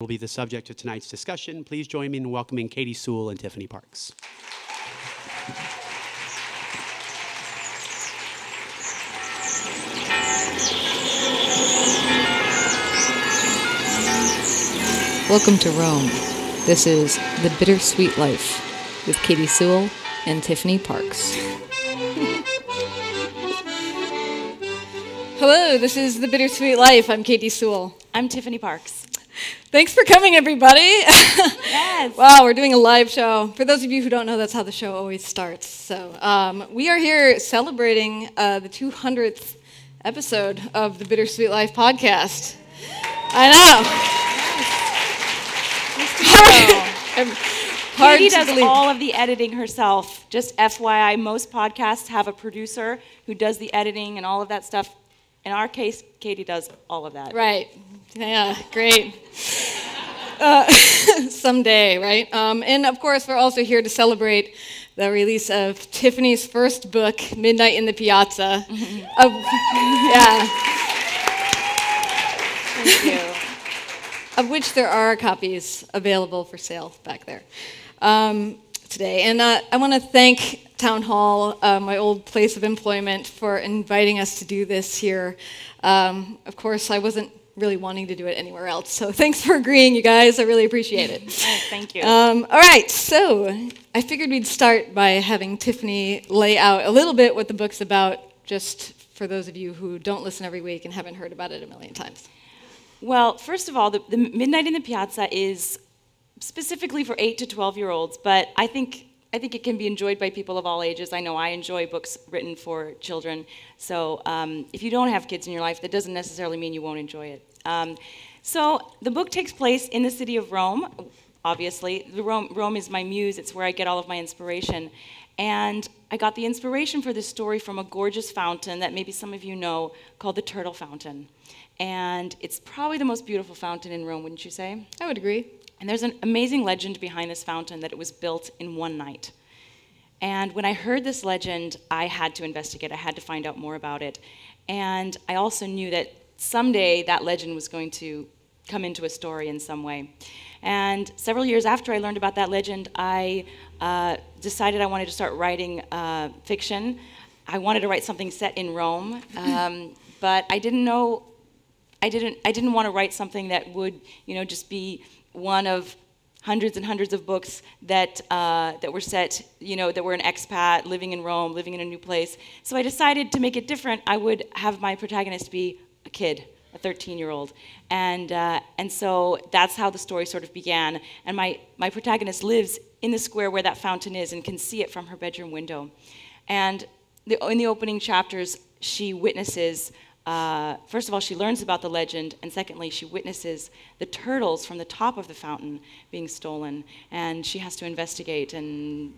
will be the subject of tonight's discussion. Please join me in welcoming Katy Sewall and Tiffany Parks. Welcome to Rome. This is The Bittersweet Life with Katy Sewall and Tiffany Parks. Hello, this is The Bittersweet Life. I'm Katy Sewall. I'm Tiffany Parks. Thanks for coming, everybody. Yes. wow, we're doing a live show. For those of you who don't know, that's how the show always starts. So um, we are here celebrating uh, the 200th episode of the Bittersweet Life podcast. I know. Hard Katy does believe. all of the editing herself. Just FYI, most podcasts have a producer who does the editing and all of that stuff. In our case, Katy does all of that. Right. Yeah, great. Uh, someday, right? Um, and of course, we're also here to celebrate the release of Tiffany's first book, Midnight in the Piazza. of, yeah, Thank you. of which there are copies available for sale back there um, today. And uh, I want to thank Town Hall, uh, my old place of employment, for inviting us to do this here. Um, of course, I wasn't really wanting to do it anywhere else, so thanks for agreeing, you guys. I really appreciate it. Thank you. Um, all right, so I figured we'd start by having Tiffany lay out a little bit what the book's about, just for those of you who don't listen every week and haven't heard about it a million times. Well, first of all, the, the Midnight in the Piazza is specifically for 8 to 12 year olds, but I think, I think it can be enjoyed by people of all ages. I know I enjoy books written for children. So um, if you don't have kids in your life, that doesn't necessarily mean you won't enjoy it. Um, so the book takes place in the city of Rome, obviously. Rome, Rome is my muse, it's where I get all of my inspiration. And I got the inspiration for this story from a gorgeous fountain that maybe some of you know called the Turtle Fountain. And it's probably the most beautiful fountain in Rome, wouldn't you say? I would agree. And there's an amazing legend behind this fountain that it was built in one night. And when I heard this legend, I had to investigate. I had to find out more about it. And I also knew that someday that legend was going to come into a story in some way. And several years after I learned about that legend, I uh, decided I wanted to start writing uh, fiction. I wanted to write something set in Rome, um, but I didn't know I didn't I didn't want to write something that would you know just be one of hundreds and hundreds of books that uh, that were set you know that were an expat living in Rome living in a new place. So I decided to make it different. I would have my protagonist be a kid a 13 year old and uh, and so that's how the story sort of began. And my my protagonist lives in the square where that fountain is and can see it from her bedroom window. And the, in the opening chapters she witnesses uh, first of all, she learns about the legend, and secondly, she witnesses the turtles from the top of the fountain being stolen, and she has to investigate and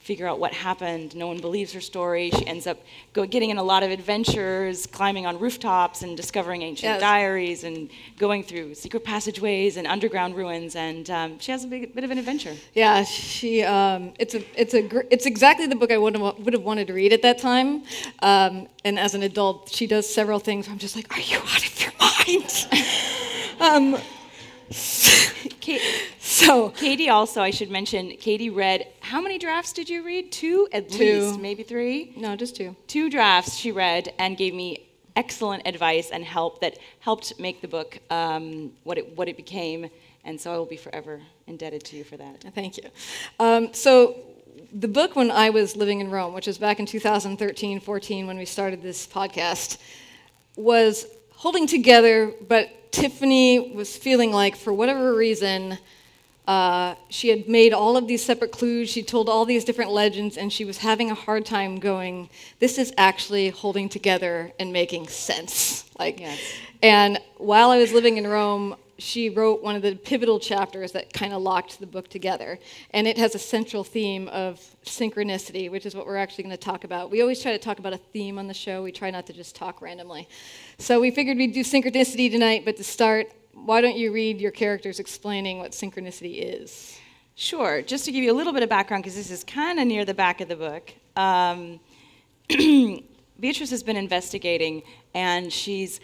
figure out what happened. No one believes her story. She ends up go, getting in a lot of adventures, climbing on rooftops and discovering ancient Yes. diaries, and going through secret passageways and underground ruins. And um, she has a big, bit of an adventure. Yeah, she. Um, it's a. It's a. gr- It's exactly the book I would have would have wanted to read at that time. Um, and as an adult, she does several things. I'm just like, are you out of your mind? Kate, so Katy also, I should mention, Katy read, how many drafts did you read? Two at Two. least, maybe three? no, just two. Two drafts she read and gave me excellent advice and help that helped make the book um, what, it, what it became. And so I will be forever indebted to you for that. Thank you. Um, so, the book when I was living in Rome, which was back in 2013 14 when we started this podcast, was holding together, but Tiffany was feeling like, for whatever reason, uh, she had made all of these separate clues, she told all these different legends, and she was having a hard time going, this is actually holding together and making sense. Like, Yes. and while I was living in Rome, she wrote one of the pivotal chapters that kind of locked the book together. And it has a central theme of synchronicity, which is what we're actually going to talk about. We always try to talk about a theme on the show, we try not to just talk randomly. So we figured we'd do synchronicity tonight, but to start, why don't you read your characters explaining what synchronicity is? Sure. Just to give you a little bit of background, because this is kind of near the back of the book. Um, Beatrice has been investigating, and she's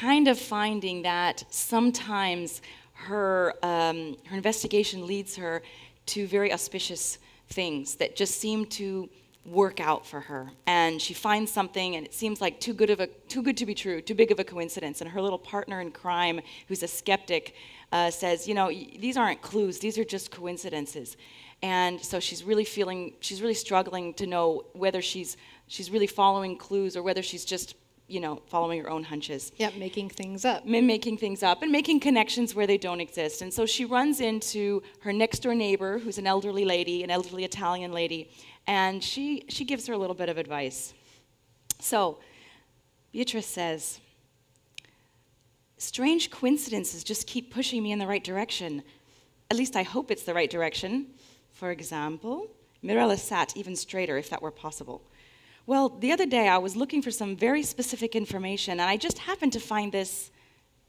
kind of finding that sometimes her, um, her investigation leads her to very auspicious things that just seem to work out for her. And she finds something and it seems like too good of a too good to be true too big of a coincidence. And her little partner in crime who's a skeptic uh, says you know these aren't clues. These are just coincidences. And so she's really feeling she's really struggling to know whether she's she's really following clues or whether she's just you know following her own hunches Yeah, making things up. making things up and making connections where they don't exist. And so she runs into her next door neighbor, who's an elderly lady, an elderly Italian lady, and she, she gives her a little bit of advice. So Beatrice says, Strange coincidences just keep pushing me in the right direction. At least I hope it's the right direction. For example, Mirella sat even straighter if that were possible. Well, the other day I was looking for some very specific information, and I just happened to find this,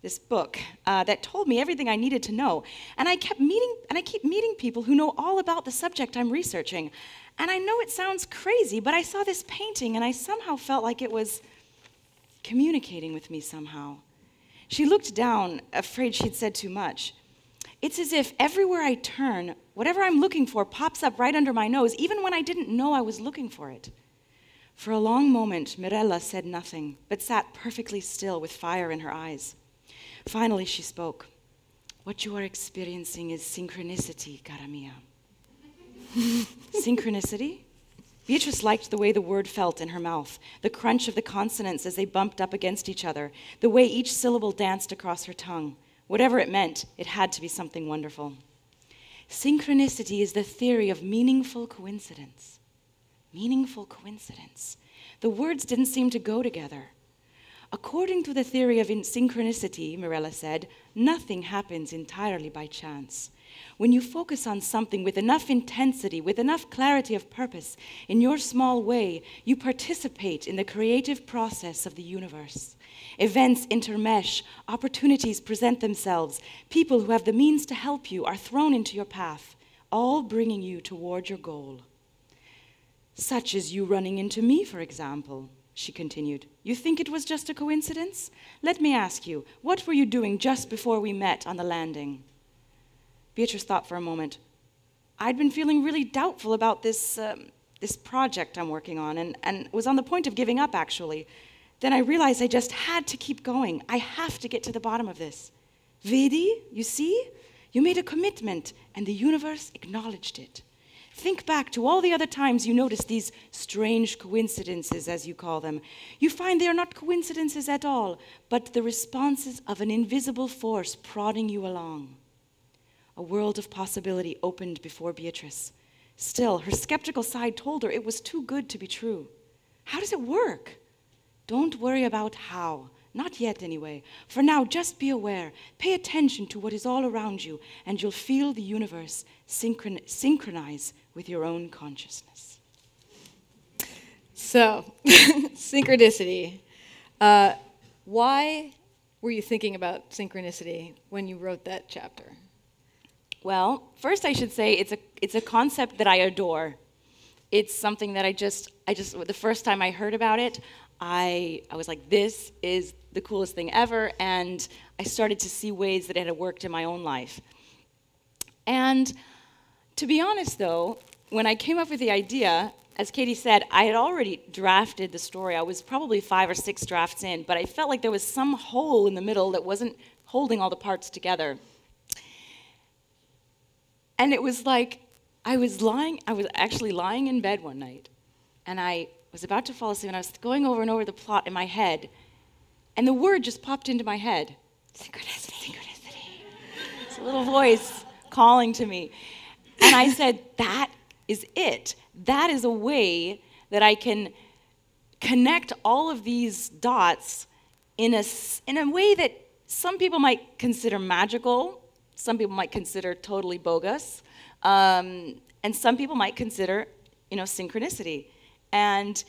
this book uh, that told me everything I needed to know. And I kept meeting, and I keep meeting people who know all about the subject I'm researching. And I know it sounds crazy, but I saw this painting, and I somehow felt like it was communicating with me somehow. She looked down, afraid she'd said too much. It's as if everywhere I turn, whatever I'm looking for pops up right under my nose, even when I didn't know I was looking for it. For a long moment, Mirella said nothing, but sat perfectly still with fire in her eyes. Finally, she spoke. What you are experiencing is synchronicity, cara mia. synchronicity? Beatrice liked the way the word felt in her mouth, the crunch of the consonants as they bumped up against each other, the way each syllable danced across her tongue. Whatever it meant, it had to be something wonderful. Synchronicity is the theory of meaningful coincidence. Meaningful coincidence. The words didn't seem to go together. According to the theory of synchronicity, Mirella said, nothing happens entirely by chance. When you focus on something with enough intensity, with enough clarity of purpose, in your small way, you participate in the creative process of the universe. Events intermesh, opportunities present themselves, people who have the means to help you are thrown into your path, all bringing you toward your goal. Such as you running into me, for example, she continued. You think it was just a coincidence? Let me ask you, what were you doing just before we met on the landing? Beatrice thought for a moment. I'd been feeling really doubtful about this, um, this project I'm working on and, and was on the point of giving up, actually. Then I realized I just had to keep going. I have to get to the bottom of this. Vedi, you see? You made a commitment, and the universe acknowledged it. Think back to all the other times you noticed these strange coincidences, as you call them. You find they are not coincidences at all, but the responses of an invisible force prodding you along. A world of possibility opened before Beatrice. Still, her skeptical side told her it was too good to be true. How does it work? Don't worry about how. Not yet, anyway. For now, just be aware. Pay attention to what is all around you, and you'll feel the universe synchron- synchronize with your own consciousness. So, synchronicity. Uh, why were you thinking about synchronicity when you wrote that chapter? Well, first I should say it's a it's a concept that I adore. It's something that I just I just the first time I heard about it, I I was like this is the coolest thing ever and I started to see ways that it had worked in my own life. And to be honest though, when I came up with the idea, as Katy said, I had already drafted the story. I was probably 5 or 6 drafts in, but I felt like there was some hole in the middle that wasn't holding all the parts together. And it was like I was lying, I was actually lying in bed one night, and I was about to fall asleep, and I was going over and over the plot in my head, and the word just popped into my head synchronicity, synchronicity. It's a little voice calling to me. And I said, That is it. That is a way that I can connect all of these dots in a, in a way that some people might consider magical, some people might consider totally bogus, um, and some people might consider, you know, synchronicity. And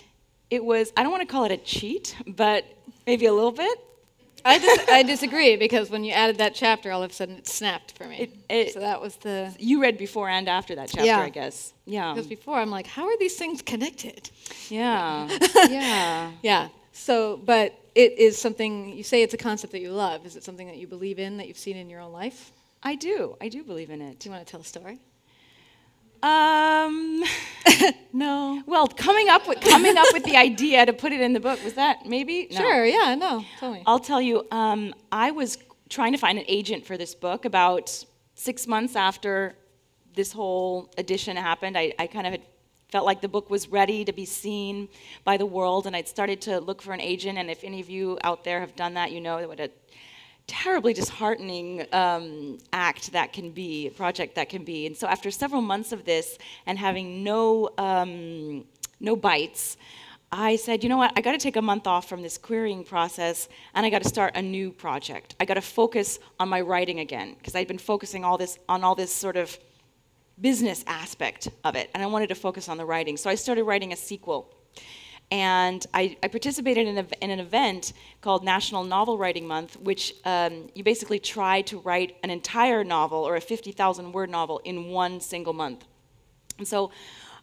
it was, I don't want to call it a cheat, but maybe a little bit. I, dis- I disagree because when you added that chapter, all of a sudden it snapped for me. It- it- so that was the. You read before and after that chapter, Yeah. I guess. Yeah. Because before I'm like, how are these things connected? Yeah. yeah. Yeah. So, but it is something you say it's a concept that you love. Is it something that you believe in that you've seen in your own life? I do. I do believe in it. Do you want to tell a story? Um, No. well, coming up with coming up with the idea to put it in the book was that maybe No. Sure, yeah, no. Tell me. I'll tell you. Um, I was trying to find an agent for this book about six months after this whole edition happened. I, I kind of had felt like the book was ready to be seen by the world, and I'd started to look for an agent. And if any of you out there have done that, you know what a terribly disheartening um, act that can be, project that can be. And so after several months of this and having no, um, no bites, I said, you know what, I got to take a month off from this querying process and I got to start a new project. I got to focus on my writing again because I'd been focusing all this on all this sort of business aspect of it and I wanted to focus on the writing. So I started writing a sequel and I, I participated in, a, in, an event called National Novel Writing Month, which um, you basically try to write an entire novel or a 50,000 word novel in one single month. And so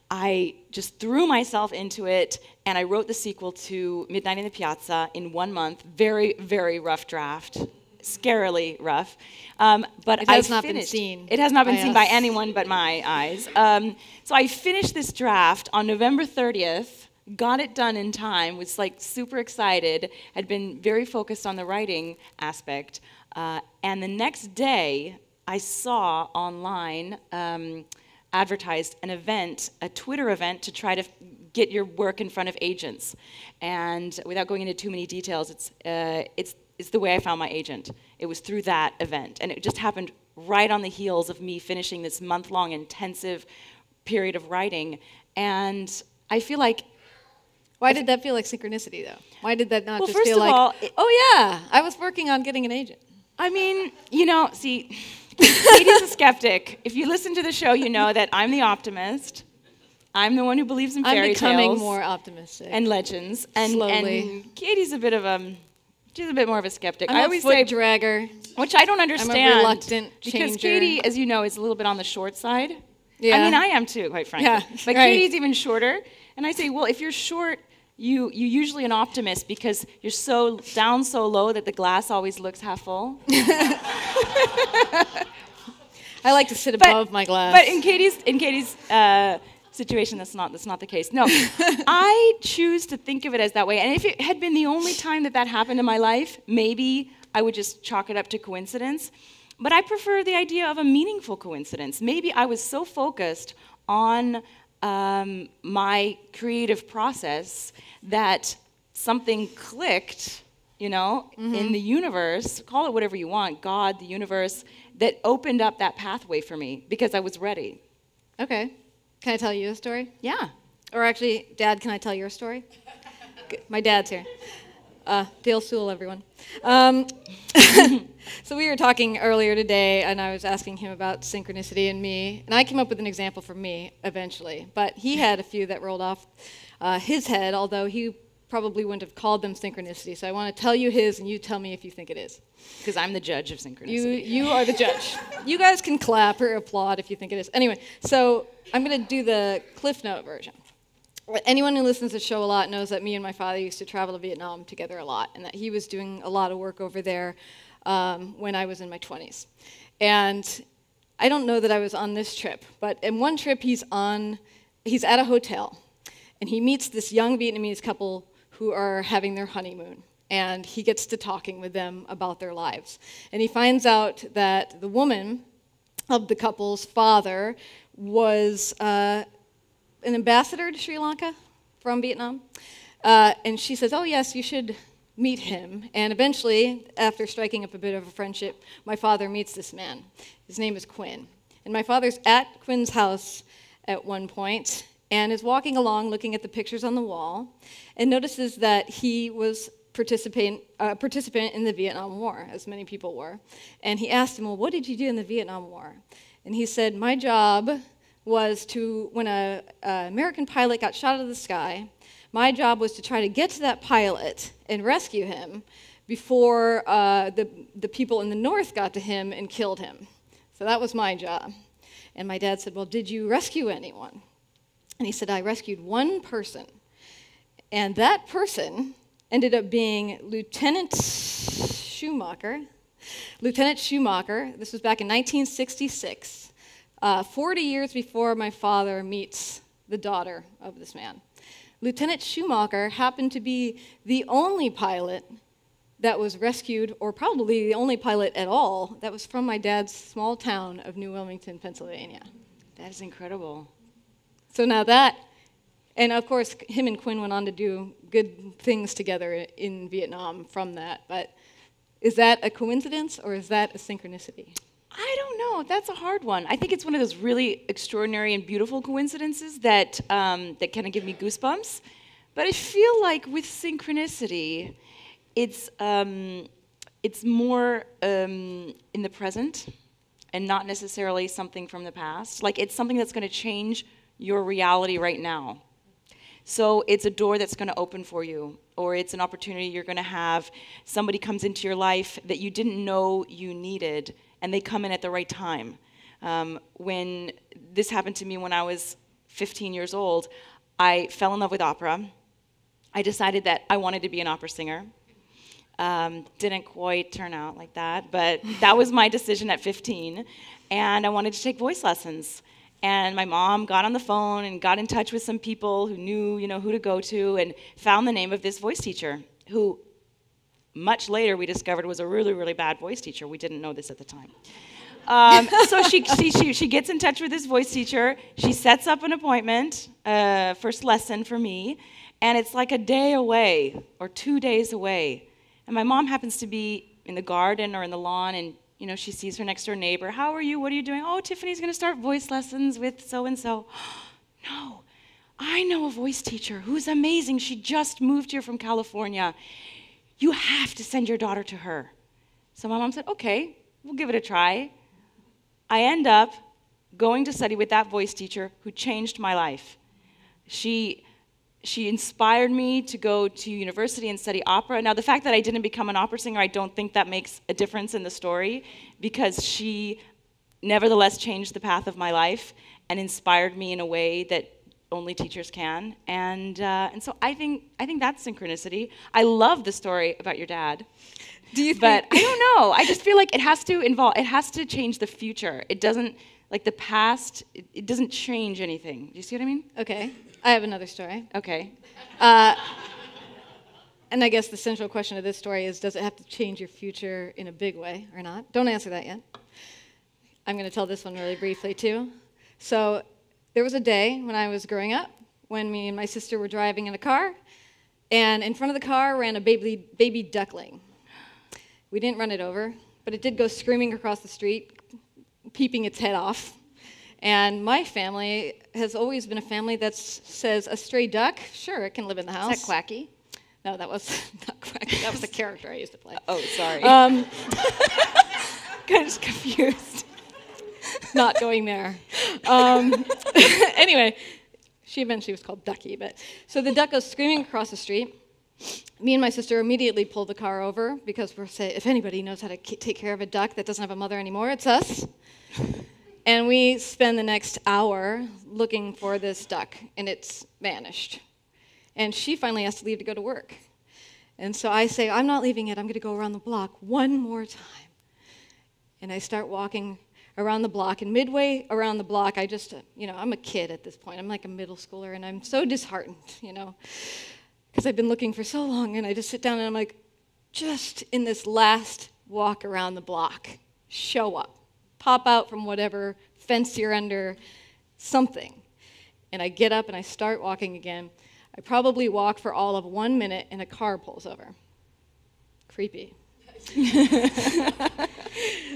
I just threw myself into it, and I wrote the sequel to Midnight in the Piazza in one month. Very, very rough draft, scarily rough. Um, but It has I not been seen It has not been by seen by anyone but my eyes. Um, so I finished this draft on November 30th, got it done in time, was like super excited, had been very focused on the writing aspect. Uh, and the next day, I saw online um, advertised an event, a Twitter event to try to get your work in front of agents. And without going into too many details, it's, uh, it's, it's the way I found my agent. It was through that event. And it just happened right on the heels of me finishing this month long intensive period of writing. And I feel like Why did that feel like synchronicity, though? Why did that not Well, just first feel of like, all, it- oh yeah, I was working on getting an agent? I mean, you know, see, Katy's a skeptic. If you listen to the show, you know that I'm the optimist. I'm the one who believes in fairy tales. I'm becoming tales more optimistic. and legends. And, Slowly. and Katy's a bit of a, she's a bit more of a skeptic. I'm I a always foot say, dragger. which I don't understand. I'm a reluctant because changer. Katy, as you know, is a little bit on the short side. Yeah. I mean, I am too, quite frankly. Yeah, But right. Katy's even shorter. And I say, well, if you're short, you, you're usually an optimist because you're so down so low that the glass always looks half full. I like to sit But- above my glass. But in Katy's in Katy's uh, situation, that's not that's not the case. No, I choose to think of it as that way. And if it had been the only time that that happened in my life, maybe I would just chalk it up to coincidence. But I prefer the idea of a meaningful coincidence. Maybe I was so focused on um, my creative process that something clicked, you know, in the universe, call it whatever you want, God, the universe, that opened up that pathway for me because I was ready. okay. Can I tell you a story? Yeah. Or actually, Dad, can I tell your story? My dad's here. Uh, Dale Sewall, everyone. Um, so we were talking earlier today, and I was asking him about synchronicity and me, and I came up with an example for me eventually, but he had a few that rolled off uh, his head, although he probably wouldn't have called them synchronicity. So I want to tell you his, and you tell me if you think it is. Because I'm the judge of synchronicity. You, you are the judge. you guys can clap or applaud if you think it is. Anyway, so I'm going to do the Cliff Note version. Anyone who listens to the show a lot knows that me and my father used to travel to Vietnam together a lot, and that he was doing a lot of work over there um, when I was in my 20s. And I don't know that I was on this trip, but in one trip he's on, he's at a hotel, and he meets this young Vietnamese couple who are having their honeymoon. And he gets to talking with them about their lives. And he finds out that the woman of the couple's father was uh, an ambassador to Sri Lanka from Vietnam. Uh, and she says, Oh, yes, you should meet him. And eventually, after striking up a bit of a friendship, my father meets this man. His name is Quinn. And my father's at Quinn's house at one point and is walking along looking at the pictures on the wall and notices that he was participant, uh, participant in the Vietnam War, as many people were. And he asked him, Well, what did you do in the Vietnam War? And he said, My job was to, when an American pilot got shot out of the sky, my job was to try to get to that pilot and rescue him before uh, the, the people in the north got to him and killed him. So that was my job. And my dad said, Well, did you rescue anyone? And he said, I rescued one person. And that person ended up being Lieutenant Schumacher, Lieutenant Schumacher, this was back in 1966, uh, 40 years before my father meets the daughter of this man. Lieutenant Schumacher happened to be the only pilot that was rescued, or probably the only pilot at all, that was from my dad's small town of New Wilmington, Pennsylvania. That is incredible. So now that, and of course, him and Quinn went on to do good things together in Vietnam from that. But is that a coincidence or is that a synchronicity? I don't know. That's a hard one. I think it's one of those really extraordinary and beautiful coincidences that um, that kind of give me goosebumps. But I feel like with synchronicity, it's um, it's more um, in the present and not necessarily something from the past. Like it's something that's going to change your reality right now. So it's a door that's going to open for you, or it's an opportunity you're going to have. Somebody comes into your life that you didn't know you needed, and they come in at the right time. Um, when this happened to me when I was 15 years old, I fell in love with opera. I decided that I wanted to be an opera singer. Um, didn't quite turn out like that, but that was my decision at 15. And I wanted to take voice lessons. And my mom got on the phone and got in touch with some people who knew, you know, who to go to and found the name of this voice teacher who much later we discovered was a really, really bad voice teacher. We didn't know this at the time. Um, so she, she, she, she, gets in touch with this voice teacher. She sets up an appointment, uh, first lesson for me, and it's like a day away or two days away. And my mom happens to be in the garden or in the lawn, and you know she sees her next door neighbor. How are you? What are you doing? Oh, Tiffany's going to start voice lessons with so and so. No, I know a voice teacher who's amazing. She just moved here from California. You have to send your daughter to her. So my mom said, okay, we'll give it a try. I end up going to study with that voice teacher who changed my life. She she inspired me to go to university and study opera. Now, the fact that I didn't become an opera singer, I don't think that makes a difference in the story because she nevertheless changed the path of my life and inspired me in a way that only teachers can. And, uh, and so I think, I think that's synchronicity. I love the story about your dad. Do you but I don't know. I just feel like it has to involve, it has to change the future. It doesn't, like the past, it, it doesn't change anything. Do you see what I mean? Okay. I have another story. Okay. Uh, and I guess the central question of this story is does it have to change your future in a big way or not? Don't answer that yet. I'm going to tell this one really briefly, too. So, there was a day when I was growing up when me and my sister were driving in a car, and in front of the car ran a baby, baby duckling. We didn't run it over, but it did go screaming across the street, peeping its head off. And my family has always been a family that says a stray duck, sure, it can live in the house. Is that Quacky? No, that was not Quacky. That was a character I used to play. Oh, sorry. Um, kind of confused. Not going there. Um, anyway, she eventually was called Ducky. But so the duck goes screaming across the street. Me and my sister immediately pull the car over because we're say if anybody knows how to take care of a duck that doesn't have a mother anymore, it's us. And we spend the next hour looking for this duck, and it's vanished. And she finally has to leave to go to work. And so I say, I'm not leaving it. I'm going to go around the block one more time. And I start walking around the block. And midway around the block, I just, you know, I'm a kid at this point. I'm like a middle schooler, and I'm so disheartened, you know, because I've been looking for so long. And I just sit down and I'm like, just in this last walk around the block, show up pop out from whatever fence you're under, something. And I get up and I start walking again. I probably walk for all of one minute and a car pulls over. Creepy.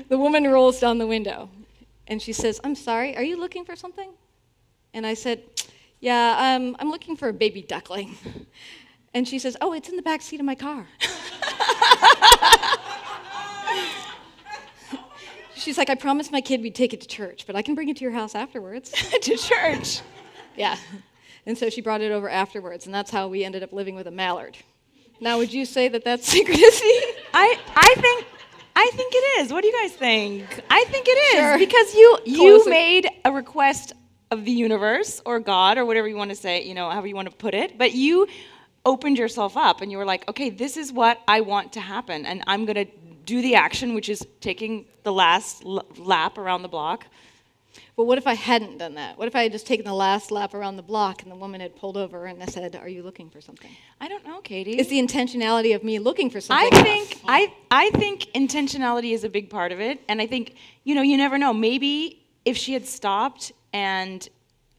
the woman rolls down the window and she says, I'm sorry, are you looking for something? And I said, Yeah, um, I'm looking for a baby duckling. And she says, Oh, it's in the back seat of my car. She's like, I promised my kid we'd take it to church, but I can bring it to your house afterwards. to church? Yeah. And so she brought it over afterwards, and that's how we ended up living with a mallard. Now, would you say that that's synchronicity? I, I think I think it is. What do you guys think? I think it is sure. because you you made a request of the universe or God or whatever you want to say, you know, however you want to put it, but you opened yourself up and you were like, okay, this is what I want to happen, and I'm going to do the action, which is taking the last l- lap around the block. But what if I hadn't done that? What if I had just taken the last lap around the block and the woman had pulled over and I said, Are you looking for something? I don't know, Katy. Is the intentionality of me looking for I something? enough? think I I think intentionality is a big part of it, and I think you know you never know. Maybe if she had stopped and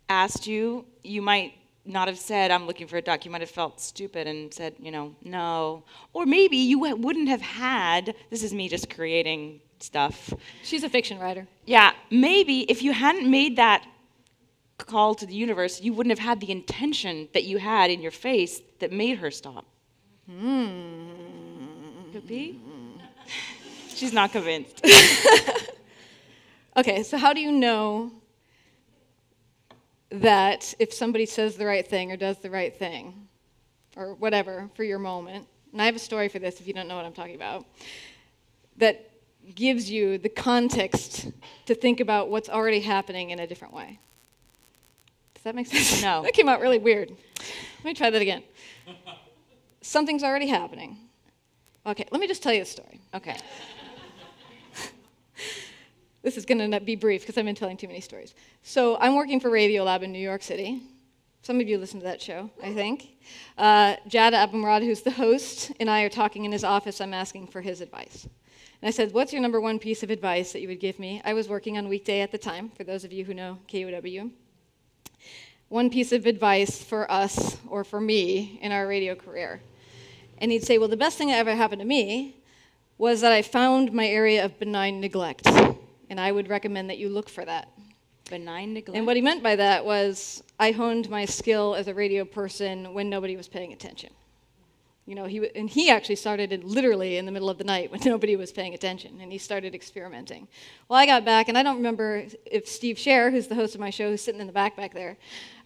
asked you, you might not have said, "I'm looking for a duck." You might have felt stupid and said, you know, no. Or maybe you wouldn't have had. This is me just creating stuff. She's a fiction writer. Yeah, maybe if you hadn't made that call to the universe, you wouldn't have had the intention that you had in your face that made her stop. Hmm. Could be. She's not convinced. Okay, so how do you know that if somebody says the right thing or does the right thing or whatever for your moment? And I have a story for this if you don't know what I'm talking about. That gives you the context to think about what's already happening in a different way. Does that make sense? No. that came out really weird. Let me try that again. Something's already happening. Okay, let me just tell you a story. Okay. This is going to be brief because I've been telling too many stories. So I'm working for Radiolab in New York City. Some of you listen to that show, I think. Uh, Jad Abumrad, who's the host, and I are talking in his office. I'm asking for his advice. And I said, What's your number one piece of advice that you would give me? I was working on weekday at the time, for those of you who know KUOW. One piece of advice for us, or for me, in our radio career. And he'd say, Well, the best thing that ever happened to me was that I found my area of benign neglect. And I would recommend that you look for that. Benign neglect. And what he meant by that was I honed my skill as a radio person when nobody was paying attention. You know, he, and he actually started it literally in the middle of the night when nobody was paying attention, and he started experimenting. Well, I got back, and I don't remember if Steve Scher, who's the host of my show, who's sitting in the back back there,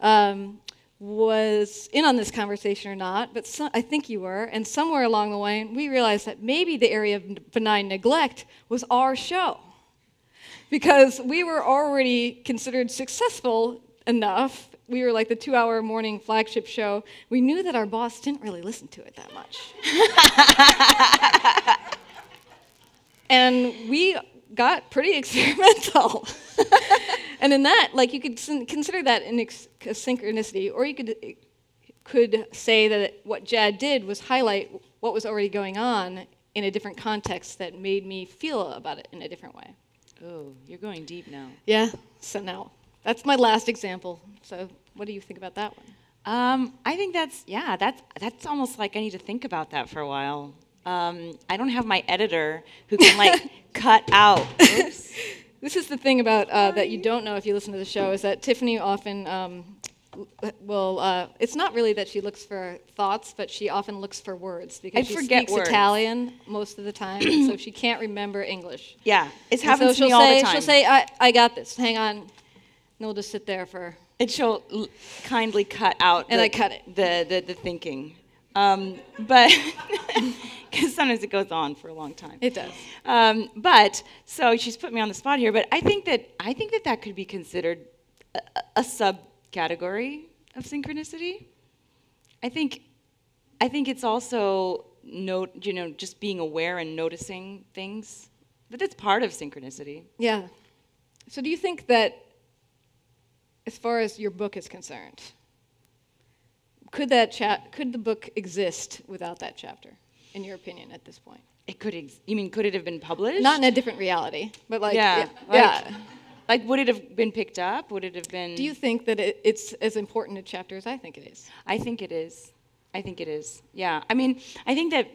um, was in on this conversation or not, but so, I think you were. And somewhere along the way, we realized that maybe the area of benign neglect was our show because we were already considered successful enough. We were like the two hour morning flagship show. We knew that our boss didn't really listen to it that much. and we got pretty experimental. and in that, like you could consider that an ex- a synchronicity, or you could could say that what Jad did was highlight what was already going on in a different context that made me feel about it in a different way. oh, you're going deep now. Yeah, so now that's my last example. So, what do you think about that one? Um, I think that's yeah. That's that's almost like I need to think about that for a while. Um, I don't have my editor who can like cut out. Oops. This is the thing about uh, that you don't know if you listen to the show is that Tiffany often um, will. Uh, it's not really that she looks for thoughts, but she often looks for words because I she forget speaks words. Italian most of the time, so she can't remember English. Yeah, it And happens so to she'll me all say, the time. She'll say, I, "I got this. Hang on," and we'll just sit there for. And she'll l- kindly cut out. And the, I cut it. The the, the thinking, um, but because sometimes it goes on for a long time. It does. Um, but so she's put me on the spot here. But I think that I think that that could be considered a, a subcategory of synchronicity. I think I think it's also note you know just being aware and noticing things. But that's part of synchronicity. Yeah. So, do you think that, as far as your book is concerned, could that cha- could the book exist without that chapter, in your opinion, at this point? It could. Ex- you mean could it have been published? Not in a different reality, but like yeah. yeah. Like, yeah. like, would it have been picked up? Would it have been? Do you think that it, it's as important a chapter as I think it is? I think it is. I think it is. Yeah. I mean, I think that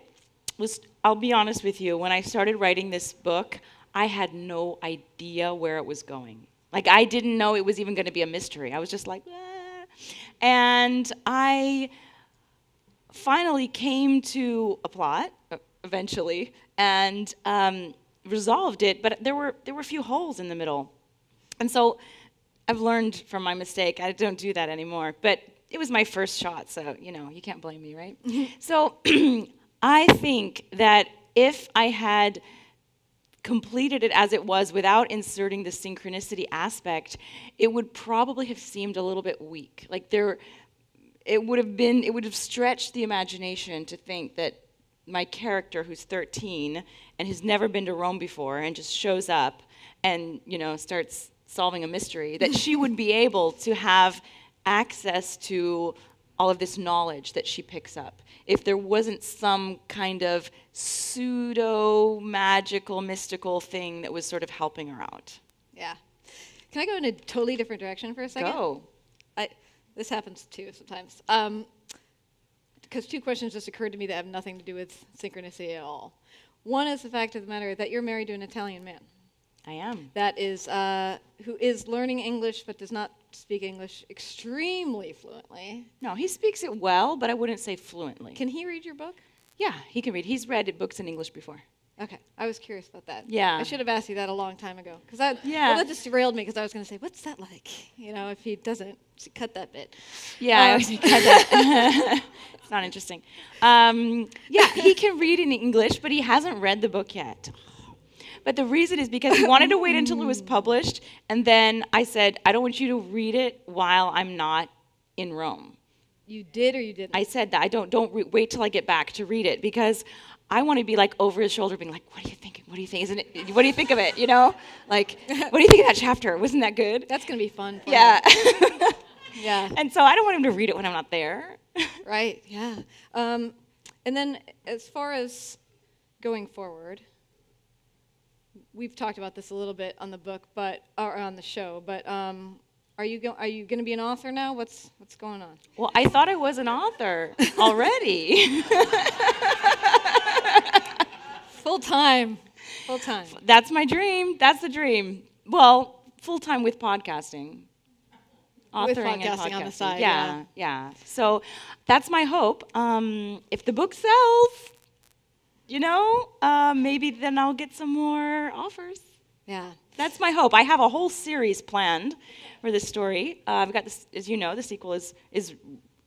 was I'll be honest with you, when I started writing this book, I had no idea where it was going. Like I didn't know it was even going to be a mystery. I was just like, "Ah." and I finally came to a plot eventually and um, resolved it, but there were there were a few holes in the middle. And so I've learned from my mistake. I don't do that anymore. But it was my first shot, so you know, you can't blame me, right? so I think that if I had completed it as it was without inserting the synchronicity aspect, it would probably have seemed a little bit weak. Like there it would have been it would have stretched the imagination to think that my character who's 13 and has never been to Rome before and just shows up and you know starts solving a mystery that she would be able to have access to all of this knowledge that she picks up if there wasn't some kind of pseudo magical mystical thing that was sort of helping her out Yeah. Can I go in a totally different direction for a second? go I, this happens too sometimes. Um, because two questions just occurred to me that have nothing to do with synchronicity at all. One is the fact of the matter that you're married to an Italian man i am that is uh, who is learning English but does not speak English extremely fluently. no he speaks it well but i wouldn't say fluently Can he read your book? yeah he can read he's read books in english before Okay, I was curious about that. Yeah. I should have asked you that a long time ago. Because that, Yeah. well, that just derailed me because I was going to say, what's that like? You know, if he doesn't, cut that bit. Yeah, I Um, always cut that. it's not interesting. Um, yeah, he can read in English, but he hasn't read the book yet. But the reason is because he wanted to wait until it was published, and then I said, I don't want you to read it while I'm not in Rome. You did or you didn't? I said that I don't don't re- wait till I get back to read it because I want to be like over his shoulder, being like, "What do you think? What do you think? Isn't it? What do you think of it? You know, like, what do you think of that chapter? Wasn't that good? That's going to be fun. For Yeah." Yeah. and so I don't want him to read it when I'm not there. Right. Yeah. Um, and then as far as going forward, we've talked about this a little bit on the book, but or on the show. But um, are you go- are you going to be an author now? What's what's going on? Well, I thought I was an author already. Full time. Full time. That's my dream. That's the dream. Well, full time with podcasting. With Authoring and podcasting on the podcasting. side, Yeah, yeah. So that's my hope. Um, if the book sells, you know, uh, maybe then I'll get some more offers. Yeah. That's my hope. I have a whole series planned for this story. Uh, I've got this, as you know, the sequel is is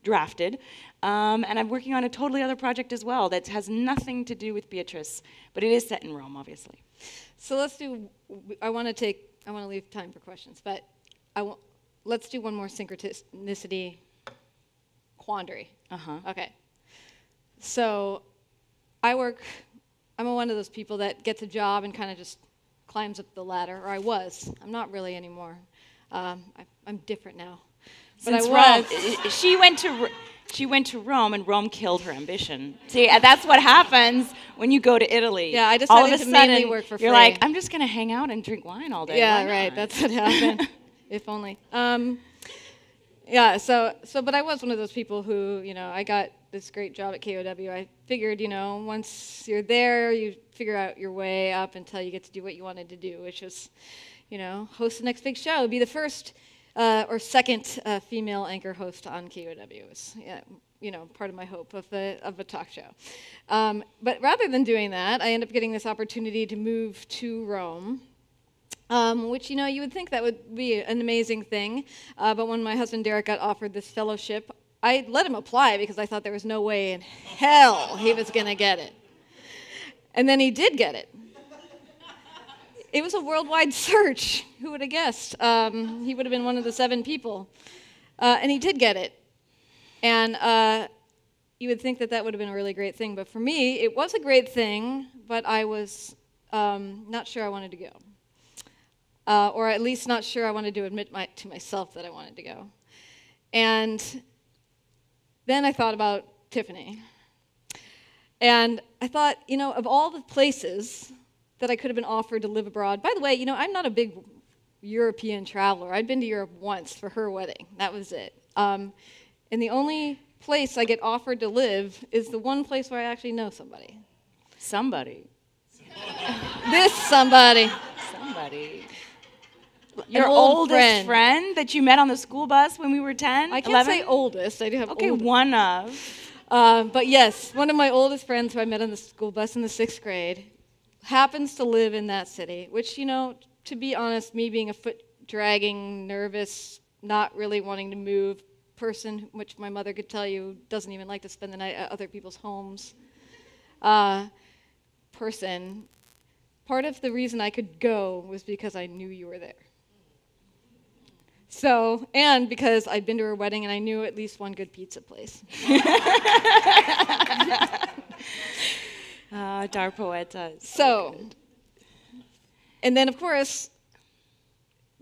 drafted, um, and I'm working on a totally other project as well that has nothing to do with Beatrice, but it is set in Rome, obviously. So let's do. I want to take. I want to leave time for questions, but I want. Let's do one more synchronicity quandary. Uh huh. Okay. So, I work. I'm one of those people that gets a job and kind of just climbs up the ladder, or I was. I'm not really anymore. Um, I, I'm different now. But Since I Rome, was. i- i- she went to she went to Rome, and Rome killed her ambition. See, that's what happens when you go to Italy. Yeah, I all of decided a to mainly work for you're free. like, I'm just gonna hang out and drink wine all day. Yeah, right. not?" That's what happened. if only. Um, yeah. So, so, but I was one of those people who, you know, I got this great job at KUOW. I figured, you know, once you're there, you figure out your way up until you get to do what you wanted to do, which was, you know, host the next big show, be the first uh, or second uh, female anchor host on KUOW. Was, yeah, you know, part of my hope of a of a talk show. Um, but rather than doing that, I end up getting this opportunity to move to Rome um, which you know you would think that would be an amazing thing. Uh, but when my husband Derek got offered this fellowship, I let him apply because I thought there was no way in hell he was going to get it. And then he did get it. It was a worldwide search. Who would have guessed? Um, he would have been one of the seven people. Uh, and he did get it. And uh, you would think that that would have been a really great thing. But for me, it was a great thing, but I was um, not sure I wanted to go uh, or at least not sure I wanted to admit my, to myself that I wanted to go. And then I thought about Tiffany. And I thought, you know, of all the places that I could have been offered to live abroad, by the way, you know, I'm not a big European traveler. I'd been to Europe once for her wedding, that was it. Um, and the only place I get offered to live is the one place where I actually know somebody. Somebody, This somebody. somebody. Your old oldest friend. friend. that you met on the school bus when we were 10? I can't 11? say oldest. I do have Okay, old one of. Um, but yes, one of my oldest friends who I met on the school bus in the sixth grade happens to live in that city, which, you know, to be honest, me being a foot dragging, nervous, not really wanting to move person, which my mother could tell you doesn't even like to spend the night at other people's homes, uh, person, part of the reason I could go was because I knew you were there. So, and because I'd been to her wedding and I knew at least one good pizza place. Uh, Dar Poeta. So, and then of course,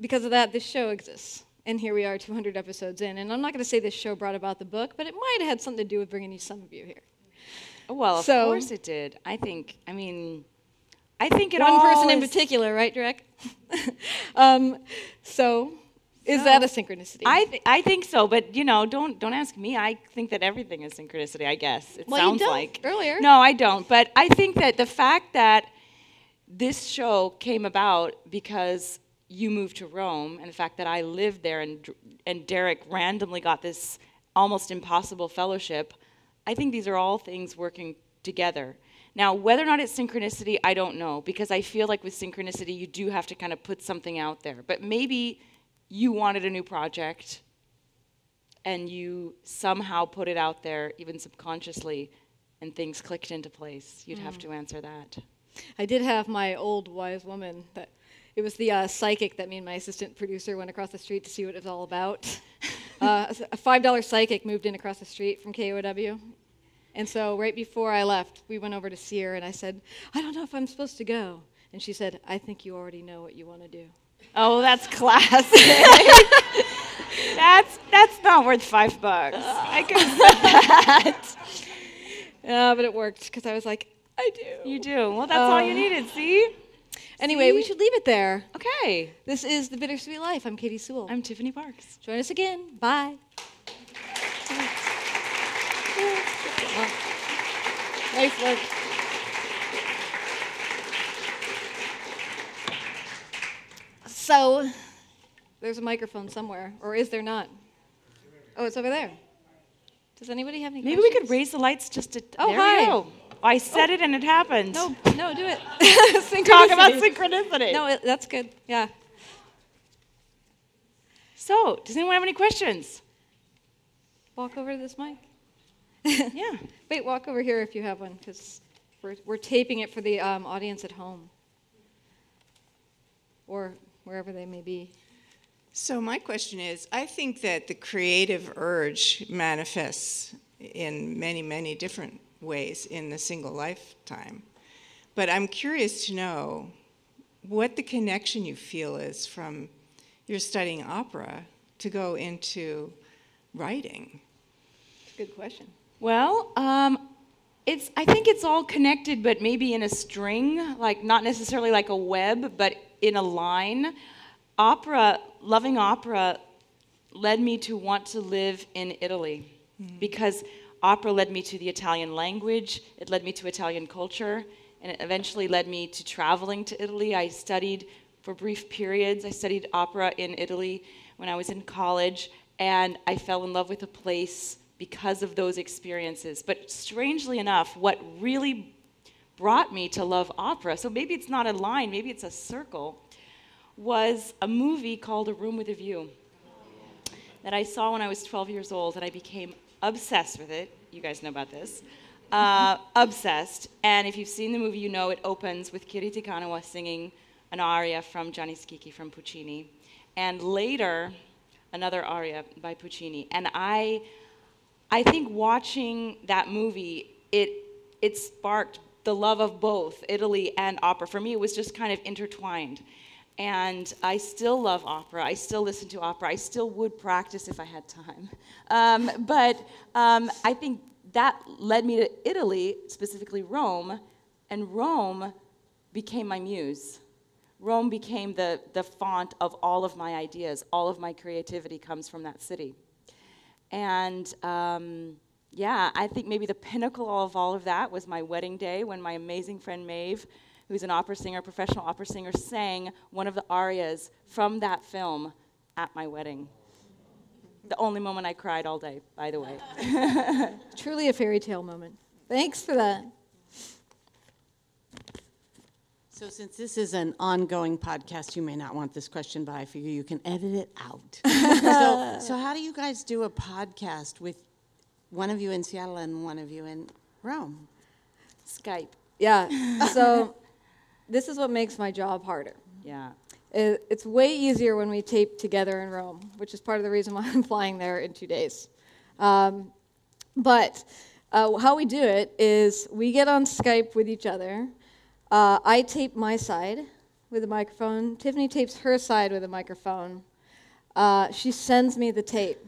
because of that, this show exists. And here we are, 200 episodes in. And I'm not going to say this show brought about the book, but it might have had something to do with bringing you some of you here. Well, of So- course it did. I think. I mean, I think it One person in particular, right, Derek? um, so, is that a synchronicity? I th- I think so, but you know, don't don't ask me. I think that everything is synchronicity. I guess it Well, sounds like earlier. No, I don't. But I think that the fact that this show came about because you moved to Rome, and the fact that I lived there, and and Derek randomly got this almost impossible fellowship. I think these are all things working together. Now, whether or not it's synchronicity, I don't know, because I feel like with synchronicity, you do have to kind of put something out there. But maybe you wanted a new project and you somehow put it out there, even subconsciously, and things clicked into place. You'd have to answer that. I did have my old wise woman that it was the uh, psychic that me and my assistant producer went across the street to see what it was all about. uh, a five dollar psychic moved in across the street from KUOW, and so right before I left, we went over to see her, and I said, "I don't know if I'm supposed to go," and she said, "I think you already know what you want to do." Oh, that's classic. that's that's not worth five bucks. I could have that. Yeah, uh, but it worked because I was like, "I do." You do. Well, that's all you uh, needed. See? Anyway, we should leave it there. Okay. This is the Bittersweet Life. I'm Katy Sewall. I'm Tiffany Parks. Join us again. Bye. Nice work. So, there's a microphone somewhere, or is there not? Oh, it's over there. Does anybody have any questions? Maybe we could raise the lights just to. Oh, there hi. we go. I said it and it happened. No, no, do it. Talk about Synchronicity. synchronicity. No, it, that's good. Yeah. So, does anyone have any questions? Walk over to this mic. Yeah. Wait, walk over here if you have one, because we're, we're taping it for the um, audience at home or wherever they may be. So my question is, I think that the creative urge manifests in many, many different ways in a single lifetime. But I'm curious to know what the connection you feel is from your studying opera to go into writing. Good question. Well, um, it's. I think it's all connected, but maybe in a string, like not necessarily like a web, but in a line. Opera, loving opera, led me to want to live in Italy, mm-hmm. because opera led me to the Italian language. It led me to Italian culture, and it eventually led me to traveling to Italy. I studied for brief periods. I studied opera in Italy when I was in college, and I fell in love with the place because of those experiences. But strangely enough, what really brought me to love opera, so maybe it's not a line, maybe it's a circle, was a movie called A Room with a View that I saw when I was 12 years old, and I became obsessed with it. You guys know about this. Uh, obsessed. And if you've seen the movie, you know it opens with Kiri Te Kanawa singing an aria from Gianni Schicchi from Puccini. And later, another aria by Puccini. And I, I think watching that movie, it, it sparked the love of both Italy and opera. For me, it was just kind of intertwined. And I still love opera. I still listen to opera. I still would practice if I had time. Um, but um, I think that led me to Italy, specifically Rome, and Rome became my muse. Rome became the, the font of all of my ideas. All of my creativity comes from that city. And um, yeah, I think maybe the pinnacle of all of that was my wedding day when my amazing friend Maeve, who's an opera singer, professional opera singer, sang one of the arias from that film at my wedding. The only moment I cried all day, by the way. Truly a fairy tale moment. Thanks for that. So since this is an ongoing podcast, you may not want this question, but I figure you can edit it out. so, so how do you guys do a podcast with one of you in Seattle and one of you in Rome? Skype. Yeah. So, this is what makes my job harder. Yeah. It- It's way easier when we tape together in Rome, which is part of the reason why I'm flying there in two days. Um, but Uh, how we do it is we get on Skype with each other. Uh, I tape my side with a microphone. Tiffany tapes her side with a microphone. Uh, she sends me the tape,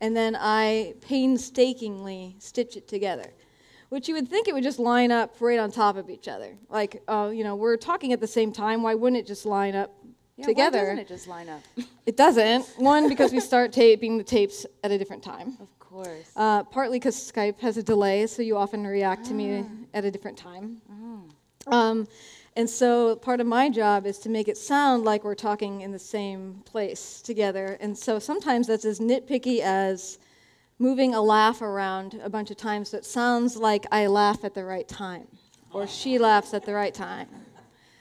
and then I painstakingly stitch it together. Which you would think it would just line up right on top of each other. Like, uh, you know, we're talking at the same time. Why wouldn't it just line up Yeah, together? Why doesn't it just line up? It doesn't. One, because we start taping the tapes at a different time. of course. Uh, partly because Skype has a delay, so you often react to me at a different time. Um, and so part of my job is to make it sound like we're talking in the same place together. And so sometimes that's as nitpicky as moving a laugh around a bunch of times so it sounds like I laugh at the right time or she laughs at the right time.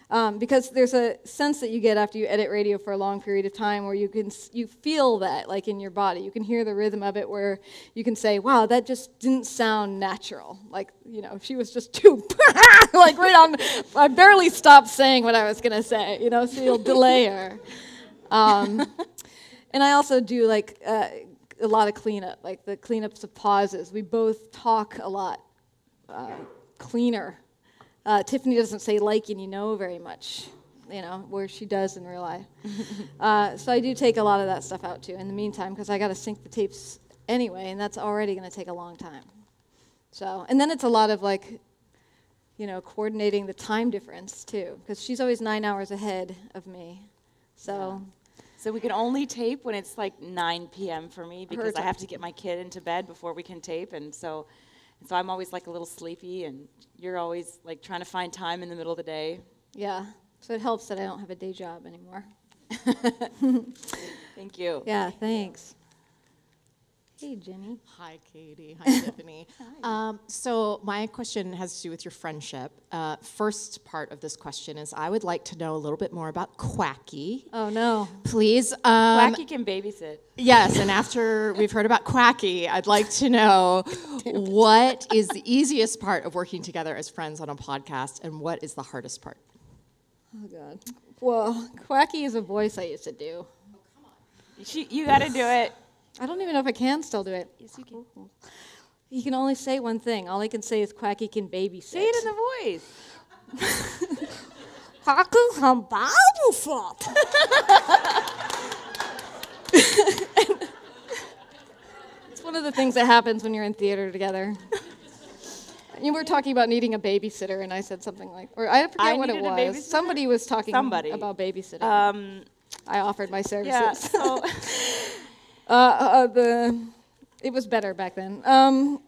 Um, because there's a sense that you get after you edit radio for a long period of time where you can you feel that like in your body. You can hear the rhythm of it where you can say wow that just didn't sound natural. Like you know she was just too like right on I barely stopped saying what I was gonna say you know so you'll delay her. Um, and I also do like uh, a lot of cleanup like the cleanups of pauses. We both talk a lot uh, cleaner uh, Tiffany doesn't say like and you know very much, you know, where she does in real life. uh, so I do take a lot of that stuff out too in the meantime because I got to sync the tapes anyway, and that's already going to take a long time. So, and then it's a lot of like, you know, coordinating the time difference too because she's always nine hours ahead of me. So, So we can only tape when it's like 9 p.m. for me because I have to get my kid into bed before we can tape, and so, and so I'm always like a little sleepy, and you're always like trying to find time in the middle of the day. yeah. So it helps that I don't have a day job anymore. Thank you. Yeah, thanks. Hey, Jenny. Hi, Katy. Hi, Tiffany. Um, so, my question has to do with your friendship. Uh, first part of this question is I would like to know a little bit more about Quacky, Oh, no. please. Um, Wacky can babysit. Yes, and after we've heard about Quacky, I'd like to know what is the easiest part of working together as friends on a podcast and what is the hardest part? Oh, God. Well, Quacky is a voice I used to do. Oh come on. She, you got to do it. I don't even know if I can still do it. Yes, you can. He can only say one thing. All he can say is Quacky can babysit. Say it in the voice. Quacky can babysit. it's one of the things that happens when you're in theater together. You were talking about needing a babysitter, and I said something like, or I forget I what it was. Somebody was talking Somebody. about babysitting. Um, I offered my services. yeah. So Uh, uh, the it was better back then. Um,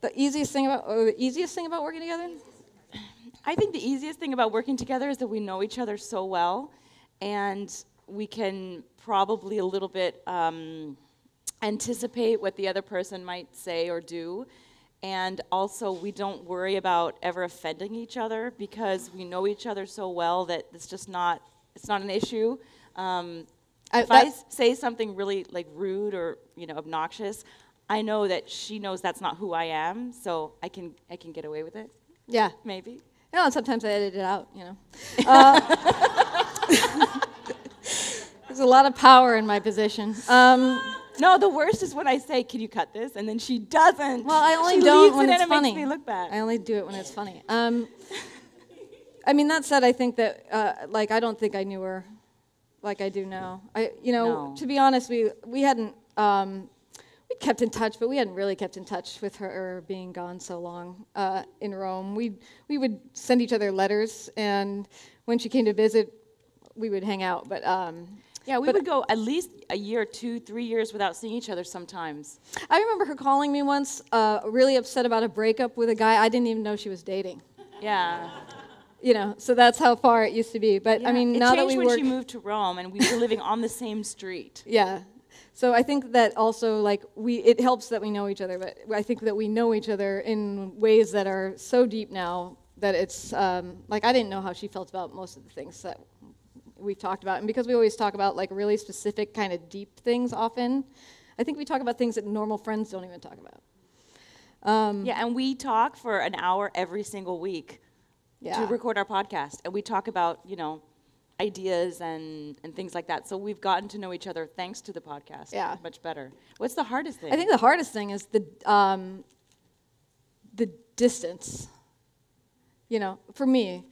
the easiest thing about the easiest thing about working together. I think the easiest thing about working together is that we know each other so well, and we can probably a little bit um, anticipate what the other person might say or do. And also, we don't worry about ever offending each other because we know each other so well that it's just not it's not an issue. Um, I- if I say something really like rude or you know obnoxious, I know that she knows that's not who I am, so I can I can get away with it. Yeah. Maybe. And sometimes I edit it out. You know. Uh, there's a lot of power in my position. Um, No, the worst is when I say, "Can you cut this?" and then she doesn't. well, I only she don't when it it's it funny. makes me look bad. I only do it when it's funny. Um, I mean, that said, I think that uh, like I don't think I knew her like I do now. I, you know, No. to be honest, we we hadn't um, we kept in touch, but we hadn't really kept in touch with her being gone so long uh, in Rome. We we would send each other letters, and when she came to visit, we would hang out. But um, yeah, we but- would go at least a year, two, three years without seeing each other sometimes. I remember her calling me once, uh, really upset about a breakup with a guy I didn't even know she was dating. Yeah. You know, so that's how far it used to be. But I mean, now that changed we when work, she moved to Rome, and we were living on the same street. yeah. So I think that also like we it helps that we know each other, but I think that we know each other in ways that are so deep now that it's um, like I didn't know how she felt about most of the things that we've talked about, and because we always talk about like really specific kind of deep things often, I think we talk about things that normal friends don't even talk about. Um, Yeah, and we talk for an hour every single week Yeah. to record our podcast, and we talk about you know ideas and and things like that. So we've gotten to know each other thanks to the podcast. Yeah. much better. What's the hardest thing? I think the hardest thing is the um, the distance. You know, for me,